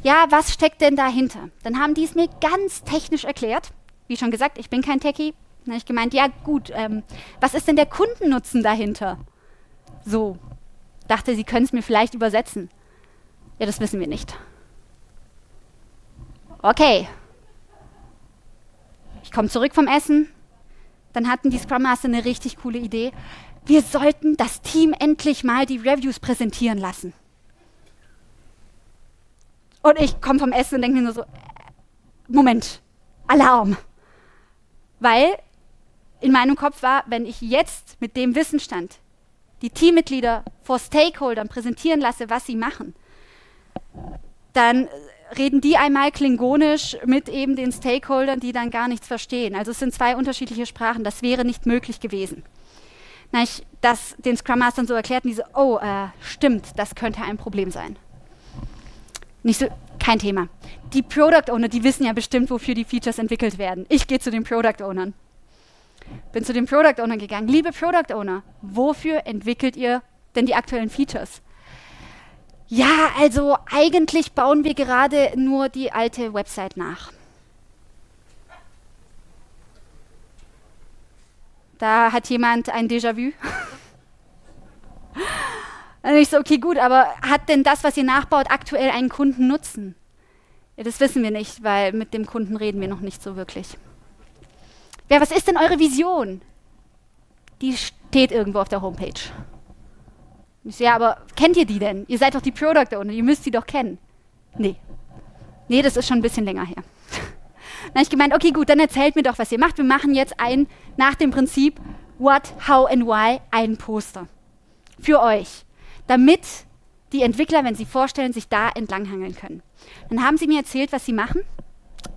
Ja, was steckt denn dahinter? Dann haben die es mir ganz technisch erklärt wie schon gesagt, ich bin kein Techie. Dann habe ich gemeint, ja gut, ähm, was ist denn der Kundennutzen dahinter? So, dachte, sie können es mir vielleicht übersetzen. Ja, das wissen wir nicht. Okay. Ich komme zurück vom Essen. Dann hatten die Scrum Master eine richtig coole Idee. Wir sollten das Team endlich mal die Reviews präsentieren lassen. Und ich komme vom Essen und denke mir nur so, äh, Moment, Alarm. Weil in meinem Kopf war, wenn ich jetzt mit dem Wissensstand die Teammitglieder vor Stakeholdern präsentieren lasse, was sie machen, dann reden die einmal klingonisch mit eben den Stakeholdern, die dann gar nichts verstehen. Also es sind zwei unterschiedliche Sprachen. Das wäre nicht möglich gewesen. Na, ich das den Scrum Mastern so erklärt und die so, oh, äh, stimmt, das könnte ein Problem sein. Nicht so, kein Thema. Die Product Owner, die wissen ja bestimmt, wofür die Features entwickelt werden. Ich gehe zu den Product Ownern. Bin zu den Product Ownern gegangen. Liebe Product Owner, wofür entwickelt ihr denn die aktuellen Features? Ja, also eigentlich bauen wir gerade nur die alte Website nach. Da hat jemand ein Déjà-vu. [LAUGHS] Und ich so, okay, gut, aber hat denn das, was ihr nachbaut, aktuell einen Kundennutzen? Ja, das wissen wir nicht, weil mit dem Kunden reden wir noch nicht so wirklich. Ja, was ist denn eure Vision? Die steht irgendwo auf der Homepage. Ich so, ja, aber kennt ihr die denn? Ihr seid doch die Product Owner, ihr müsst sie doch kennen. Nee. Nee, das ist schon ein bisschen länger her. dann habe ich gemeint, okay, gut, dann erzählt mir doch, was ihr macht. Wir machen jetzt ein, nach dem Prinzip What, How and Why, ein Poster. Für euch damit die Entwickler, wenn sie vorstellen, sich da entlanghangeln können. Dann haben sie mir erzählt, was sie machen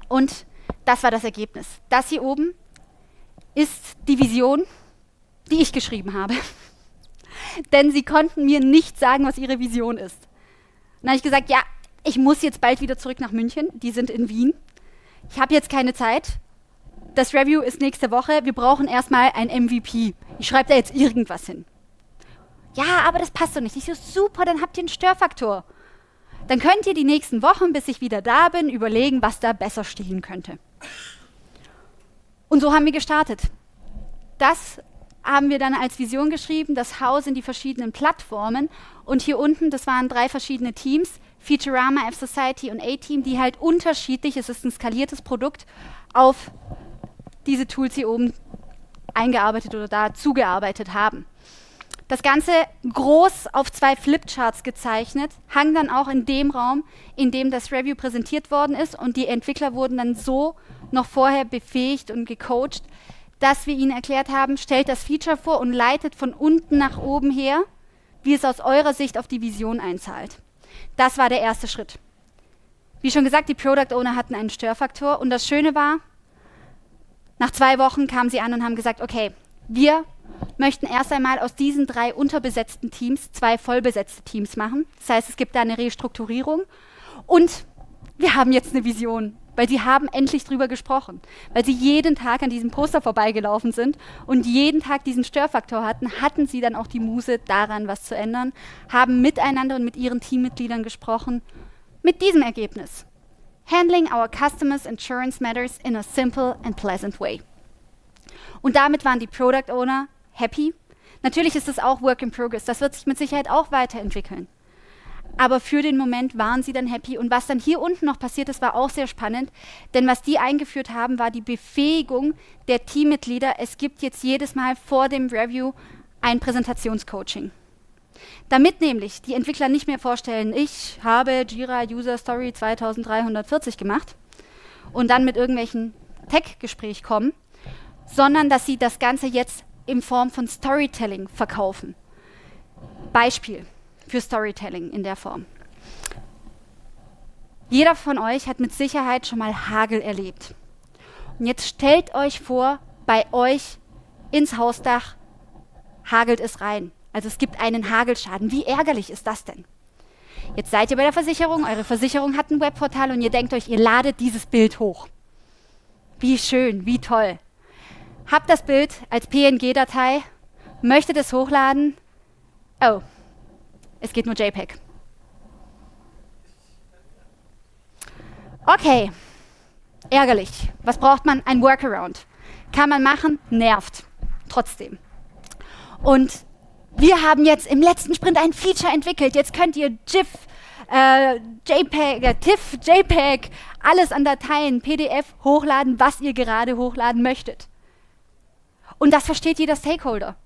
und das war das Ergebnis. Das hier oben ist die Vision, die ich geschrieben habe. [LAUGHS] denn sie konnten mir nicht sagen, was ihre Vision ist. Dann habe ich gesagt, ja, ich muss jetzt bald wieder zurück nach München. Die sind in Wien. Ich habe jetzt keine Zeit. Das Review ist nächste Woche. Wir brauchen erstmal ein MVP. Ich schreibe da jetzt irgendwas hin. Ja, aber das passt doch nicht. Ich so, super, dann habt ihr einen Störfaktor. Dann könnt ihr die nächsten Wochen, bis ich wieder da bin, überlegen, was da besser stehen könnte. Und so haben wir gestartet. Das haben wir dann als Vision geschrieben, das Haus in die verschiedenen Plattformen. Und hier unten, das waren drei verschiedene Teams, Futurama, F-Society und A-Team, die halt unterschiedlich, es ist ein skaliertes Produkt, auf diese Tools hier oben eingearbeitet oder da zugearbeitet haben. Das Ganze groß auf zwei Flipcharts gezeichnet, hang dann auch in dem Raum, in dem das Review präsentiert worden ist und die Entwickler wurden dann so noch vorher befähigt und gecoacht, dass wir ihnen erklärt haben, stellt das Feature vor und leitet von unten nach oben her, wie es aus eurer Sicht auf die Vision einzahlt. Das war der erste Schritt. Wie schon gesagt, die Product Owner hatten einen Störfaktor und das Schöne war, nach zwei Wochen kamen sie an und haben gesagt, okay, wir möchten erst einmal aus diesen drei unterbesetzten Teams zwei vollbesetzte Teams machen. Das heißt, es gibt da eine Restrukturierung und wir haben jetzt eine Vision, weil sie haben endlich drüber gesprochen, weil sie jeden Tag an diesem Poster vorbeigelaufen sind und jeden Tag diesen Störfaktor hatten, hatten sie dann auch die Muse daran, was zu ändern, haben miteinander und mit ihren Teammitgliedern gesprochen, mit diesem Ergebnis. Handling our customers' insurance matters in a simple and pleasant way. Und damit waren die Product Owner happy. Natürlich ist das auch Work in Progress. Das wird sich mit Sicherheit auch weiterentwickeln. Aber für den Moment waren sie dann happy. Und was dann hier unten noch passiert ist, war auch sehr spannend. Denn was die eingeführt haben, war die Befähigung der Teammitglieder. Es gibt jetzt jedes Mal vor dem Review ein Präsentationscoaching. Damit nämlich die Entwickler nicht mehr vorstellen, ich habe Jira User Story 2340 gemacht und dann mit irgendwelchen Tech-Gespräch kommen, sondern dass sie das Ganze jetzt in Form von Storytelling verkaufen. Beispiel für Storytelling in der Form. Jeder von euch hat mit Sicherheit schon mal Hagel erlebt. Und jetzt stellt euch vor, bei euch ins Hausdach hagelt es rein. Also es gibt einen Hagelschaden. Wie ärgerlich ist das denn? Jetzt seid ihr bei der Versicherung, eure Versicherung hat ein Webportal und ihr denkt euch, ihr ladet dieses Bild hoch. Wie schön, wie toll. Habt das Bild als PNG-Datei, möchtet es hochladen. Oh, es geht nur JPEG. Okay, ärgerlich. Was braucht man? Ein Workaround. Kann man machen, nervt. Trotzdem. Und wir haben jetzt im letzten Sprint ein Feature entwickelt. Jetzt könnt ihr GIF, äh, JPEG, äh, TIFF, JPEG, alles an Dateien, PDF hochladen, was ihr gerade hochladen möchtet. Und das versteht jeder Stakeholder.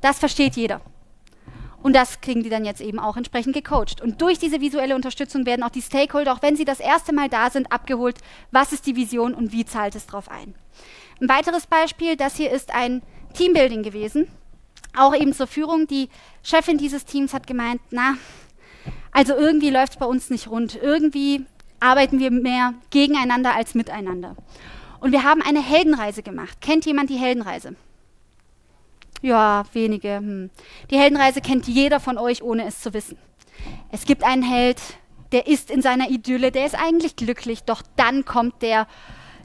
Das versteht jeder. Und das kriegen die dann jetzt eben auch entsprechend gecoacht. Und durch diese visuelle Unterstützung werden auch die Stakeholder, auch wenn sie das erste Mal da sind, abgeholt, was ist die Vision und wie zahlt es darauf ein. Ein weiteres Beispiel, das hier ist ein Teambuilding gewesen auch eben zur Führung. Die Chefin dieses Teams hat gemeint, na, also irgendwie läuft es bei uns nicht rund. Irgendwie arbeiten wir mehr gegeneinander als miteinander. Und wir haben eine Heldenreise gemacht. Kennt jemand die Heldenreise? Ja, wenige. Hm. Die Heldenreise kennt jeder von euch, ohne es zu wissen. Es gibt einen Held, der ist in seiner Idylle, der ist eigentlich glücklich, doch dann kommt der,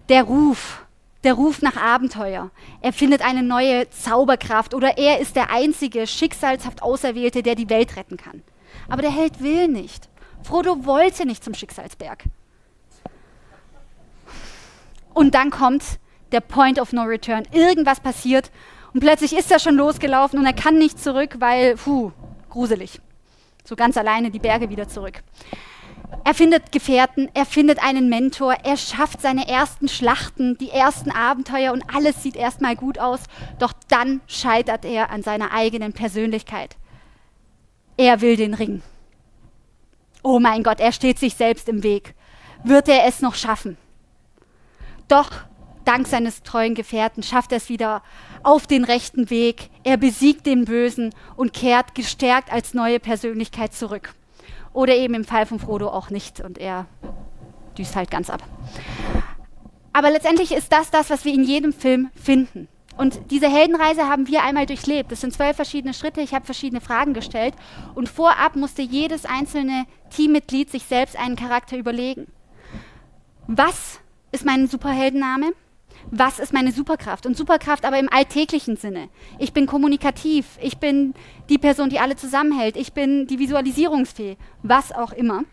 der Ruf der Ruf nach Abenteuer. Er findet eine neue Zauberkraft oder er ist der einzige schicksalshaft Auserwählte, der die Welt retten kann. Aber der Held will nicht. Frodo wollte nicht zum Schicksalsberg. Und dann kommt der Point of No Return. Irgendwas passiert und plötzlich ist er schon losgelaufen und er kann nicht zurück, weil, puh, gruselig. So ganz alleine die Berge wieder zurück. Er findet Gefährten, er findet einen Mentor, er schafft seine ersten Schlachten, die ersten Abenteuer und alles sieht erstmal gut aus, doch dann scheitert er an seiner eigenen Persönlichkeit. Er will den Ring. Oh mein Gott, er steht sich selbst im Weg. Wird er es noch schaffen? Doch dank seines treuen Gefährten schafft er es wieder auf den rechten Weg. Er besiegt den Bösen und kehrt gestärkt als neue Persönlichkeit zurück. Oder eben im Fall von Frodo auch nicht und er düst halt ganz ab. Aber letztendlich ist das das, was wir in jedem Film finden. Und diese Heldenreise haben wir einmal durchlebt. Das sind zwölf verschiedene Schritte. Ich habe verschiedene Fragen gestellt. Und vorab musste jedes einzelne Teammitglied sich selbst einen Charakter überlegen. Was ist mein Superheldenname? Was ist meine Superkraft? Und Superkraft aber im alltäglichen Sinne. Ich bin kommunikativ. Ich bin die Person, die alle zusammenhält. Ich bin die Visualisierungsfee. Was auch immer.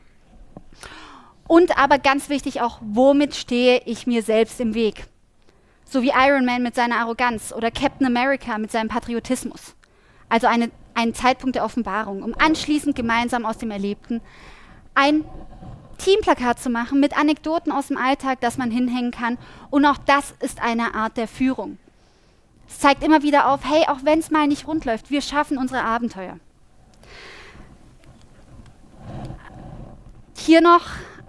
Und aber ganz wichtig auch, womit stehe ich mir selbst im Weg? So wie Iron Man mit seiner Arroganz oder Captain America mit seinem Patriotismus. Also eine, ein Zeitpunkt der Offenbarung, um anschließend gemeinsam aus dem Erlebten ein Teamplakat zu machen mit Anekdoten aus dem Alltag, das man hinhängen kann. Und auch das ist eine Art der Führung. Es zeigt immer wieder auf, hey, auch wenn es mal nicht rund läuft, wir schaffen unsere Abenteuer. Hier noch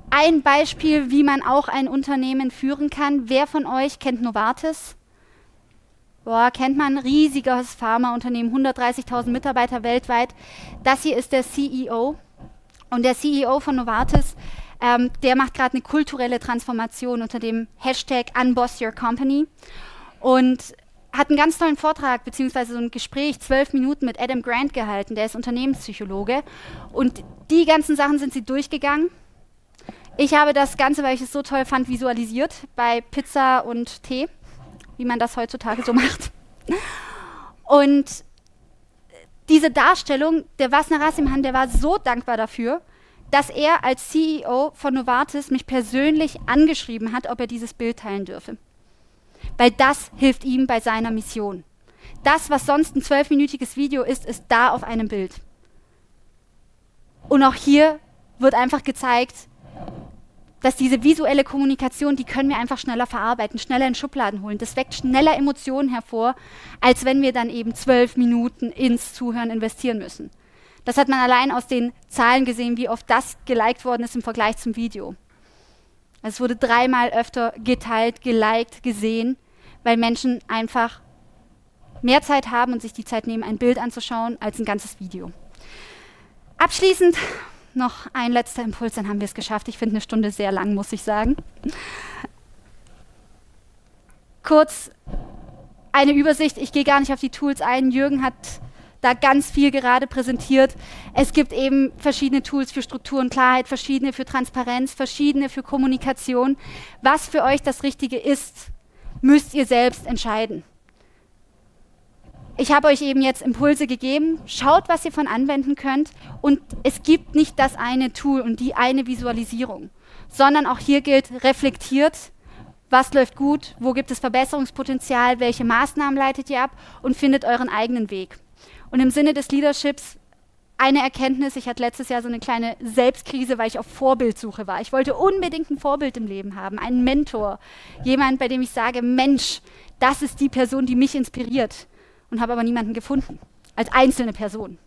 ein Beispiel, wie man auch ein Unternehmen führen kann. Wer von euch kennt Novartis? Boah, kennt man, riesiges Pharmaunternehmen, 130.000 Mitarbeiter weltweit. Das hier ist der CEO. Und der CEO von Novartis, ähm, der macht gerade eine kulturelle Transformation unter dem Hashtag Unboss Your Company. Und hat einen ganz tollen Vortrag, beziehungsweise so ein Gespräch, zwölf Minuten mit Adam Grant gehalten, der ist Unternehmenspsychologe. Und die ganzen Sachen sind sie durchgegangen ich habe das Ganze, weil ich es so toll fand, visualisiert bei Pizza und Tee, wie man das heutzutage so macht. Und diese Darstellung, der Wasner Rassimhan, der war so dankbar dafür, dass er als CEO von Novartis mich persönlich angeschrieben hat, ob er dieses Bild teilen dürfe. Weil das hilft ihm bei seiner Mission. Das, was sonst ein zwölfminütiges Video ist, ist da auf einem Bild. Und auch hier wird einfach gezeigt, dass diese visuelle Kommunikation, die können wir einfach schneller verarbeiten, schneller in Schubladen holen. Das weckt schneller Emotionen hervor, als wenn wir dann eben zwölf Minuten ins Zuhören investieren müssen. Das hat man allein aus den Zahlen gesehen, wie oft das geliked worden ist im Vergleich zum Video. Es wurde dreimal öfter geteilt, geliked, gesehen, weil Menschen einfach mehr Zeit haben und sich die Zeit nehmen, ein Bild anzuschauen, als ein ganzes Video. Abschließend noch ein letzter Impuls, dann haben wir es geschafft. Ich finde eine Stunde sehr lang, muss ich sagen. Kurz eine Übersicht. Ich gehe gar nicht auf die Tools ein. Jürgen hat da ganz viel gerade präsentiert. Es gibt eben verschiedene Tools für Struktur und Klarheit, verschiedene für Transparenz, verschiedene für Kommunikation. Was für euch das Richtige ist, müsst ihr selbst entscheiden. Ich habe euch eben jetzt Impulse gegeben. Schaut, was ihr von anwenden könnt. Und es gibt nicht das eine Tool und die eine Visualisierung, sondern auch hier gilt, reflektiert, was läuft gut, wo gibt es Verbesserungspotenzial, welche Maßnahmen leitet ihr ab und findet euren eigenen Weg. Und im Sinne des Leaderships eine Erkenntnis, ich hatte letztes Jahr so eine kleine Selbstkrise, weil ich auf Vorbildsuche war. Ich wollte unbedingt ein Vorbild im Leben haben, einen Mentor, jemand, bei dem ich sage, Mensch, das ist die Person, die mich inspiriert und habe aber niemanden gefunden, als einzelne Person.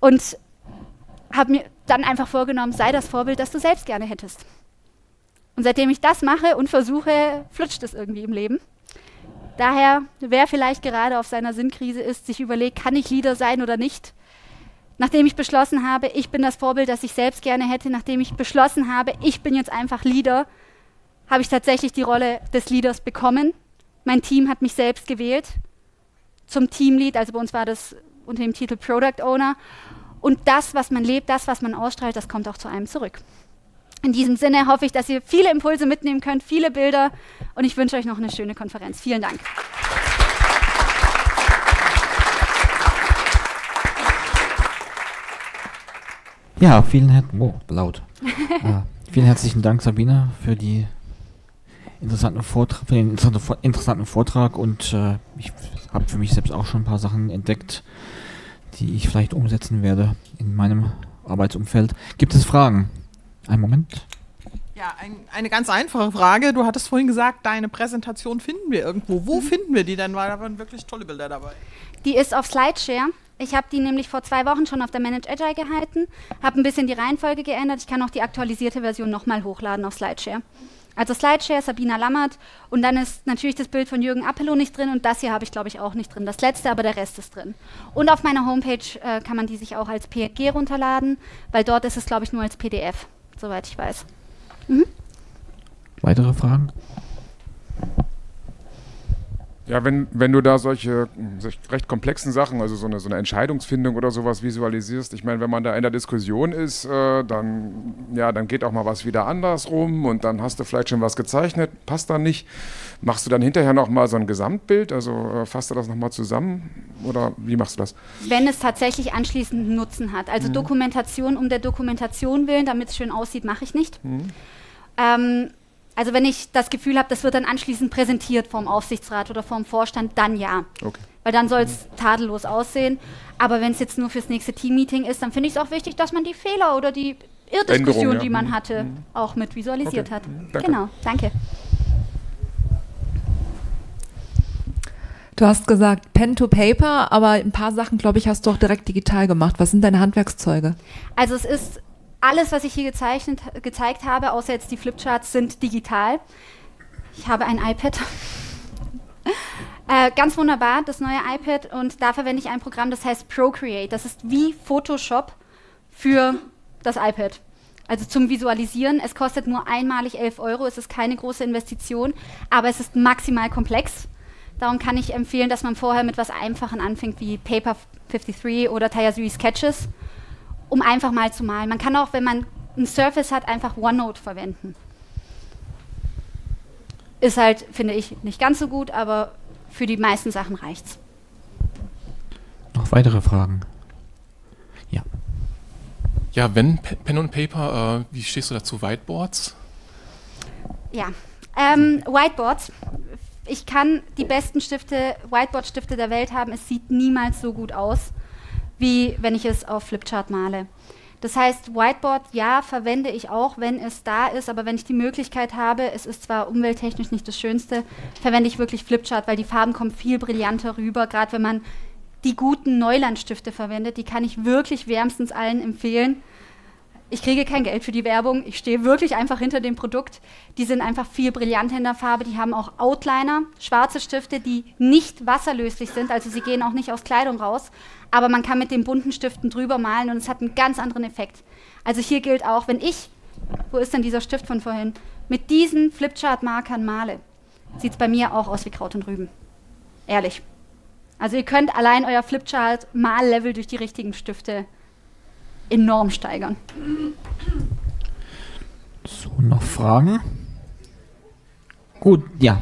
Und habe mir dann einfach vorgenommen, sei das Vorbild, das du selbst gerne hättest. Und seitdem ich das mache und versuche, flutscht es irgendwie im Leben. Daher, wer vielleicht gerade auf seiner Sinnkrise ist, sich überlegt, kann ich Leader sein oder nicht? Nachdem ich beschlossen habe, ich bin das Vorbild, das ich selbst gerne hätte, nachdem ich beschlossen habe, ich bin jetzt einfach Leader, habe ich tatsächlich die Rolle des Leaders bekommen. Mein Team hat mich selbst gewählt zum Teamlead, also bei uns war das unter dem Titel Product Owner. Und das, was man lebt, das, was man ausstrahlt, das kommt auch zu einem zurück. In diesem Sinne hoffe ich, dass ihr viele Impulse mitnehmen könnt, viele Bilder und ich wünsche euch noch eine schöne Konferenz. Vielen Dank. Ja, vielen, her oh, ja, [LAUGHS] vielen herzlichen Dank, Sabine, für die interessanten Vortrag, für den interessanten Vortrag und äh, ich habe für mich selbst auch schon ein paar Sachen entdeckt, die ich vielleicht umsetzen werde in meinem Arbeitsumfeld. Gibt es Fragen? Ein Moment. Ja, ein, eine ganz einfache Frage. Du hattest vorhin gesagt, deine Präsentation finden wir irgendwo. Wo mhm. finden wir die denn? Weil da waren wirklich tolle Bilder dabei. Die ist auf Slideshare. Ich habe die nämlich vor zwei Wochen schon auf der Manage Agile gehalten, habe ein bisschen die Reihenfolge geändert. Ich kann auch die aktualisierte Version nochmal hochladen auf Slideshare. Also Slideshare, Sabina Lammert und dann ist natürlich das Bild von Jürgen Appelo nicht drin und das hier habe ich glaube ich auch nicht drin. Das letzte, aber der Rest ist drin. Und auf meiner Homepage äh, kann man die sich auch als PNG runterladen, weil dort ist es glaube ich nur als PDF, soweit ich weiß. Mhm. Weitere Fragen? Ja, wenn, wenn du da solche, solche recht komplexen Sachen, also so eine, so eine Entscheidungsfindung oder sowas visualisierst, ich meine, wenn man da in der Diskussion ist, äh, dann, ja, dann geht auch mal was wieder andersrum und dann hast du vielleicht schon was gezeichnet, passt dann nicht. Machst du dann hinterher nochmal so ein Gesamtbild, also äh, fasst du das nochmal zusammen oder wie machst du das? Wenn es tatsächlich anschließend einen Nutzen hat. Also mhm. Dokumentation um der Dokumentation willen, damit es schön aussieht, mache ich nicht. Mhm. Ähm, also wenn ich das Gefühl habe, das wird dann anschließend präsentiert vom Aufsichtsrat oder vom Vorstand, dann ja. Okay. Weil dann soll es tadellos aussehen. Aber wenn es jetzt nur fürs nächste Team-Meeting ist, dann finde ich es auch wichtig, dass man die Fehler oder die Irrdiskussion, ja. die man mhm. hatte, mhm. auch mit visualisiert okay. hat. Danke. Genau, danke. Du hast gesagt Pen to Paper, aber ein paar Sachen, glaube ich, hast du auch direkt digital gemacht. Was sind deine Handwerkszeuge? Also es ist alles, was ich hier gezeichnet, gezeigt habe, außer jetzt die Flipcharts, sind digital. Ich habe ein iPad. [LAUGHS] äh, ganz wunderbar, das neue iPad. Und da verwende ich ein Programm, das heißt Procreate. Das ist wie Photoshop für das iPad. Also zum Visualisieren. Es kostet nur einmalig 11 Euro. Es ist keine große Investition, aber es ist maximal komplex. Darum kann ich empfehlen, dass man vorher mit was Einfachen anfängt, wie Paper 53 oder Tayasui Sketches um einfach mal zu malen. Man kann auch, wenn man ein Surface hat, einfach OneNote verwenden. Ist halt, finde ich, nicht ganz so gut, aber für die meisten Sachen reicht's. Noch weitere Fragen? Ja. Ja, wenn Pen und Paper, äh, wie stehst du dazu? Whiteboards? Ja, ähm, Whiteboards. Ich kann die besten Stifte, Whiteboard-Stifte der Welt haben. Es sieht niemals so gut aus wie wenn ich es auf Flipchart male. Das heißt, Whiteboard, ja, verwende ich auch, wenn es da ist, aber wenn ich die Möglichkeit habe, es ist zwar umwelttechnisch nicht das Schönste, verwende ich wirklich Flipchart, weil die Farben kommen viel brillanter rüber, gerade wenn man die guten Neulandstifte verwendet, die kann ich wirklich wärmstens allen empfehlen ich kriege kein Geld für die Werbung. Ich stehe wirklich einfach hinter dem Produkt. Die sind einfach viel brillanter in der Farbe. Die haben auch Outliner, schwarze Stifte, die nicht wasserlöslich sind. Also sie gehen auch nicht aus Kleidung raus. Aber man kann mit den bunten Stiften drüber malen und es hat einen ganz anderen Effekt. Also hier gilt auch, wenn ich, wo ist denn dieser Stift von vorhin, mit diesen Flipchart-Markern male, sieht es bei mir auch aus wie Kraut und Rüben. Ehrlich. Also ihr könnt allein euer Flipchart-Mallevel durch die richtigen Stifte enorm steigern. So, noch Fragen? Gut, ja.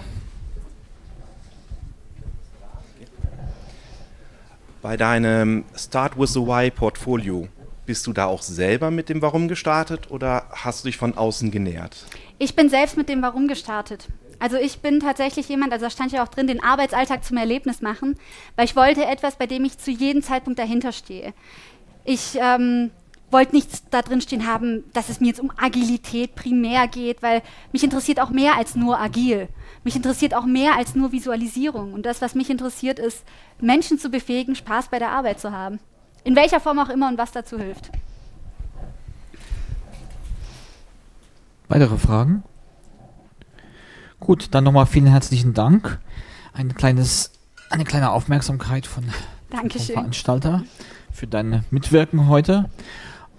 Bei deinem Start with the Why Portfolio, bist du da auch selber mit dem Warum gestartet oder hast du dich von außen genähert? Ich bin selbst mit dem Warum gestartet. Also ich bin tatsächlich jemand, also da stand ja auch drin, den Arbeitsalltag zum Erlebnis machen, weil ich wollte etwas, bei dem ich zu jedem Zeitpunkt dahinter stehe. Ich ähm, wollte nichts da drin stehen haben, dass es mir jetzt um Agilität primär geht, weil mich interessiert auch mehr als nur agil. Mich interessiert auch mehr als nur Visualisierung. Und das, was mich interessiert, ist, Menschen zu befähigen, Spaß bei der Arbeit zu haben. In welcher Form auch immer und was dazu hilft. Weitere Fragen? Gut, dann nochmal vielen herzlichen Dank. Ein kleines, eine kleine Aufmerksamkeit von, vom Veranstalter für dein Mitwirken heute.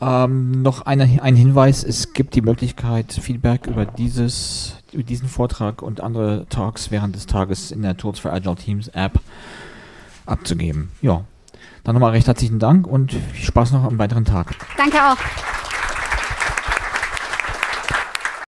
Ähm, noch eine, ein Hinweis, es gibt die Möglichkeit, Feedback über, dieses, über diesen Vortrag und andere Talks während des Tages in der Tools for Agile Teams App abzugeben. Ja, dann nochmal recht herzlichen Dank und viel Spaß noch am weiteren Tag. Danke auch.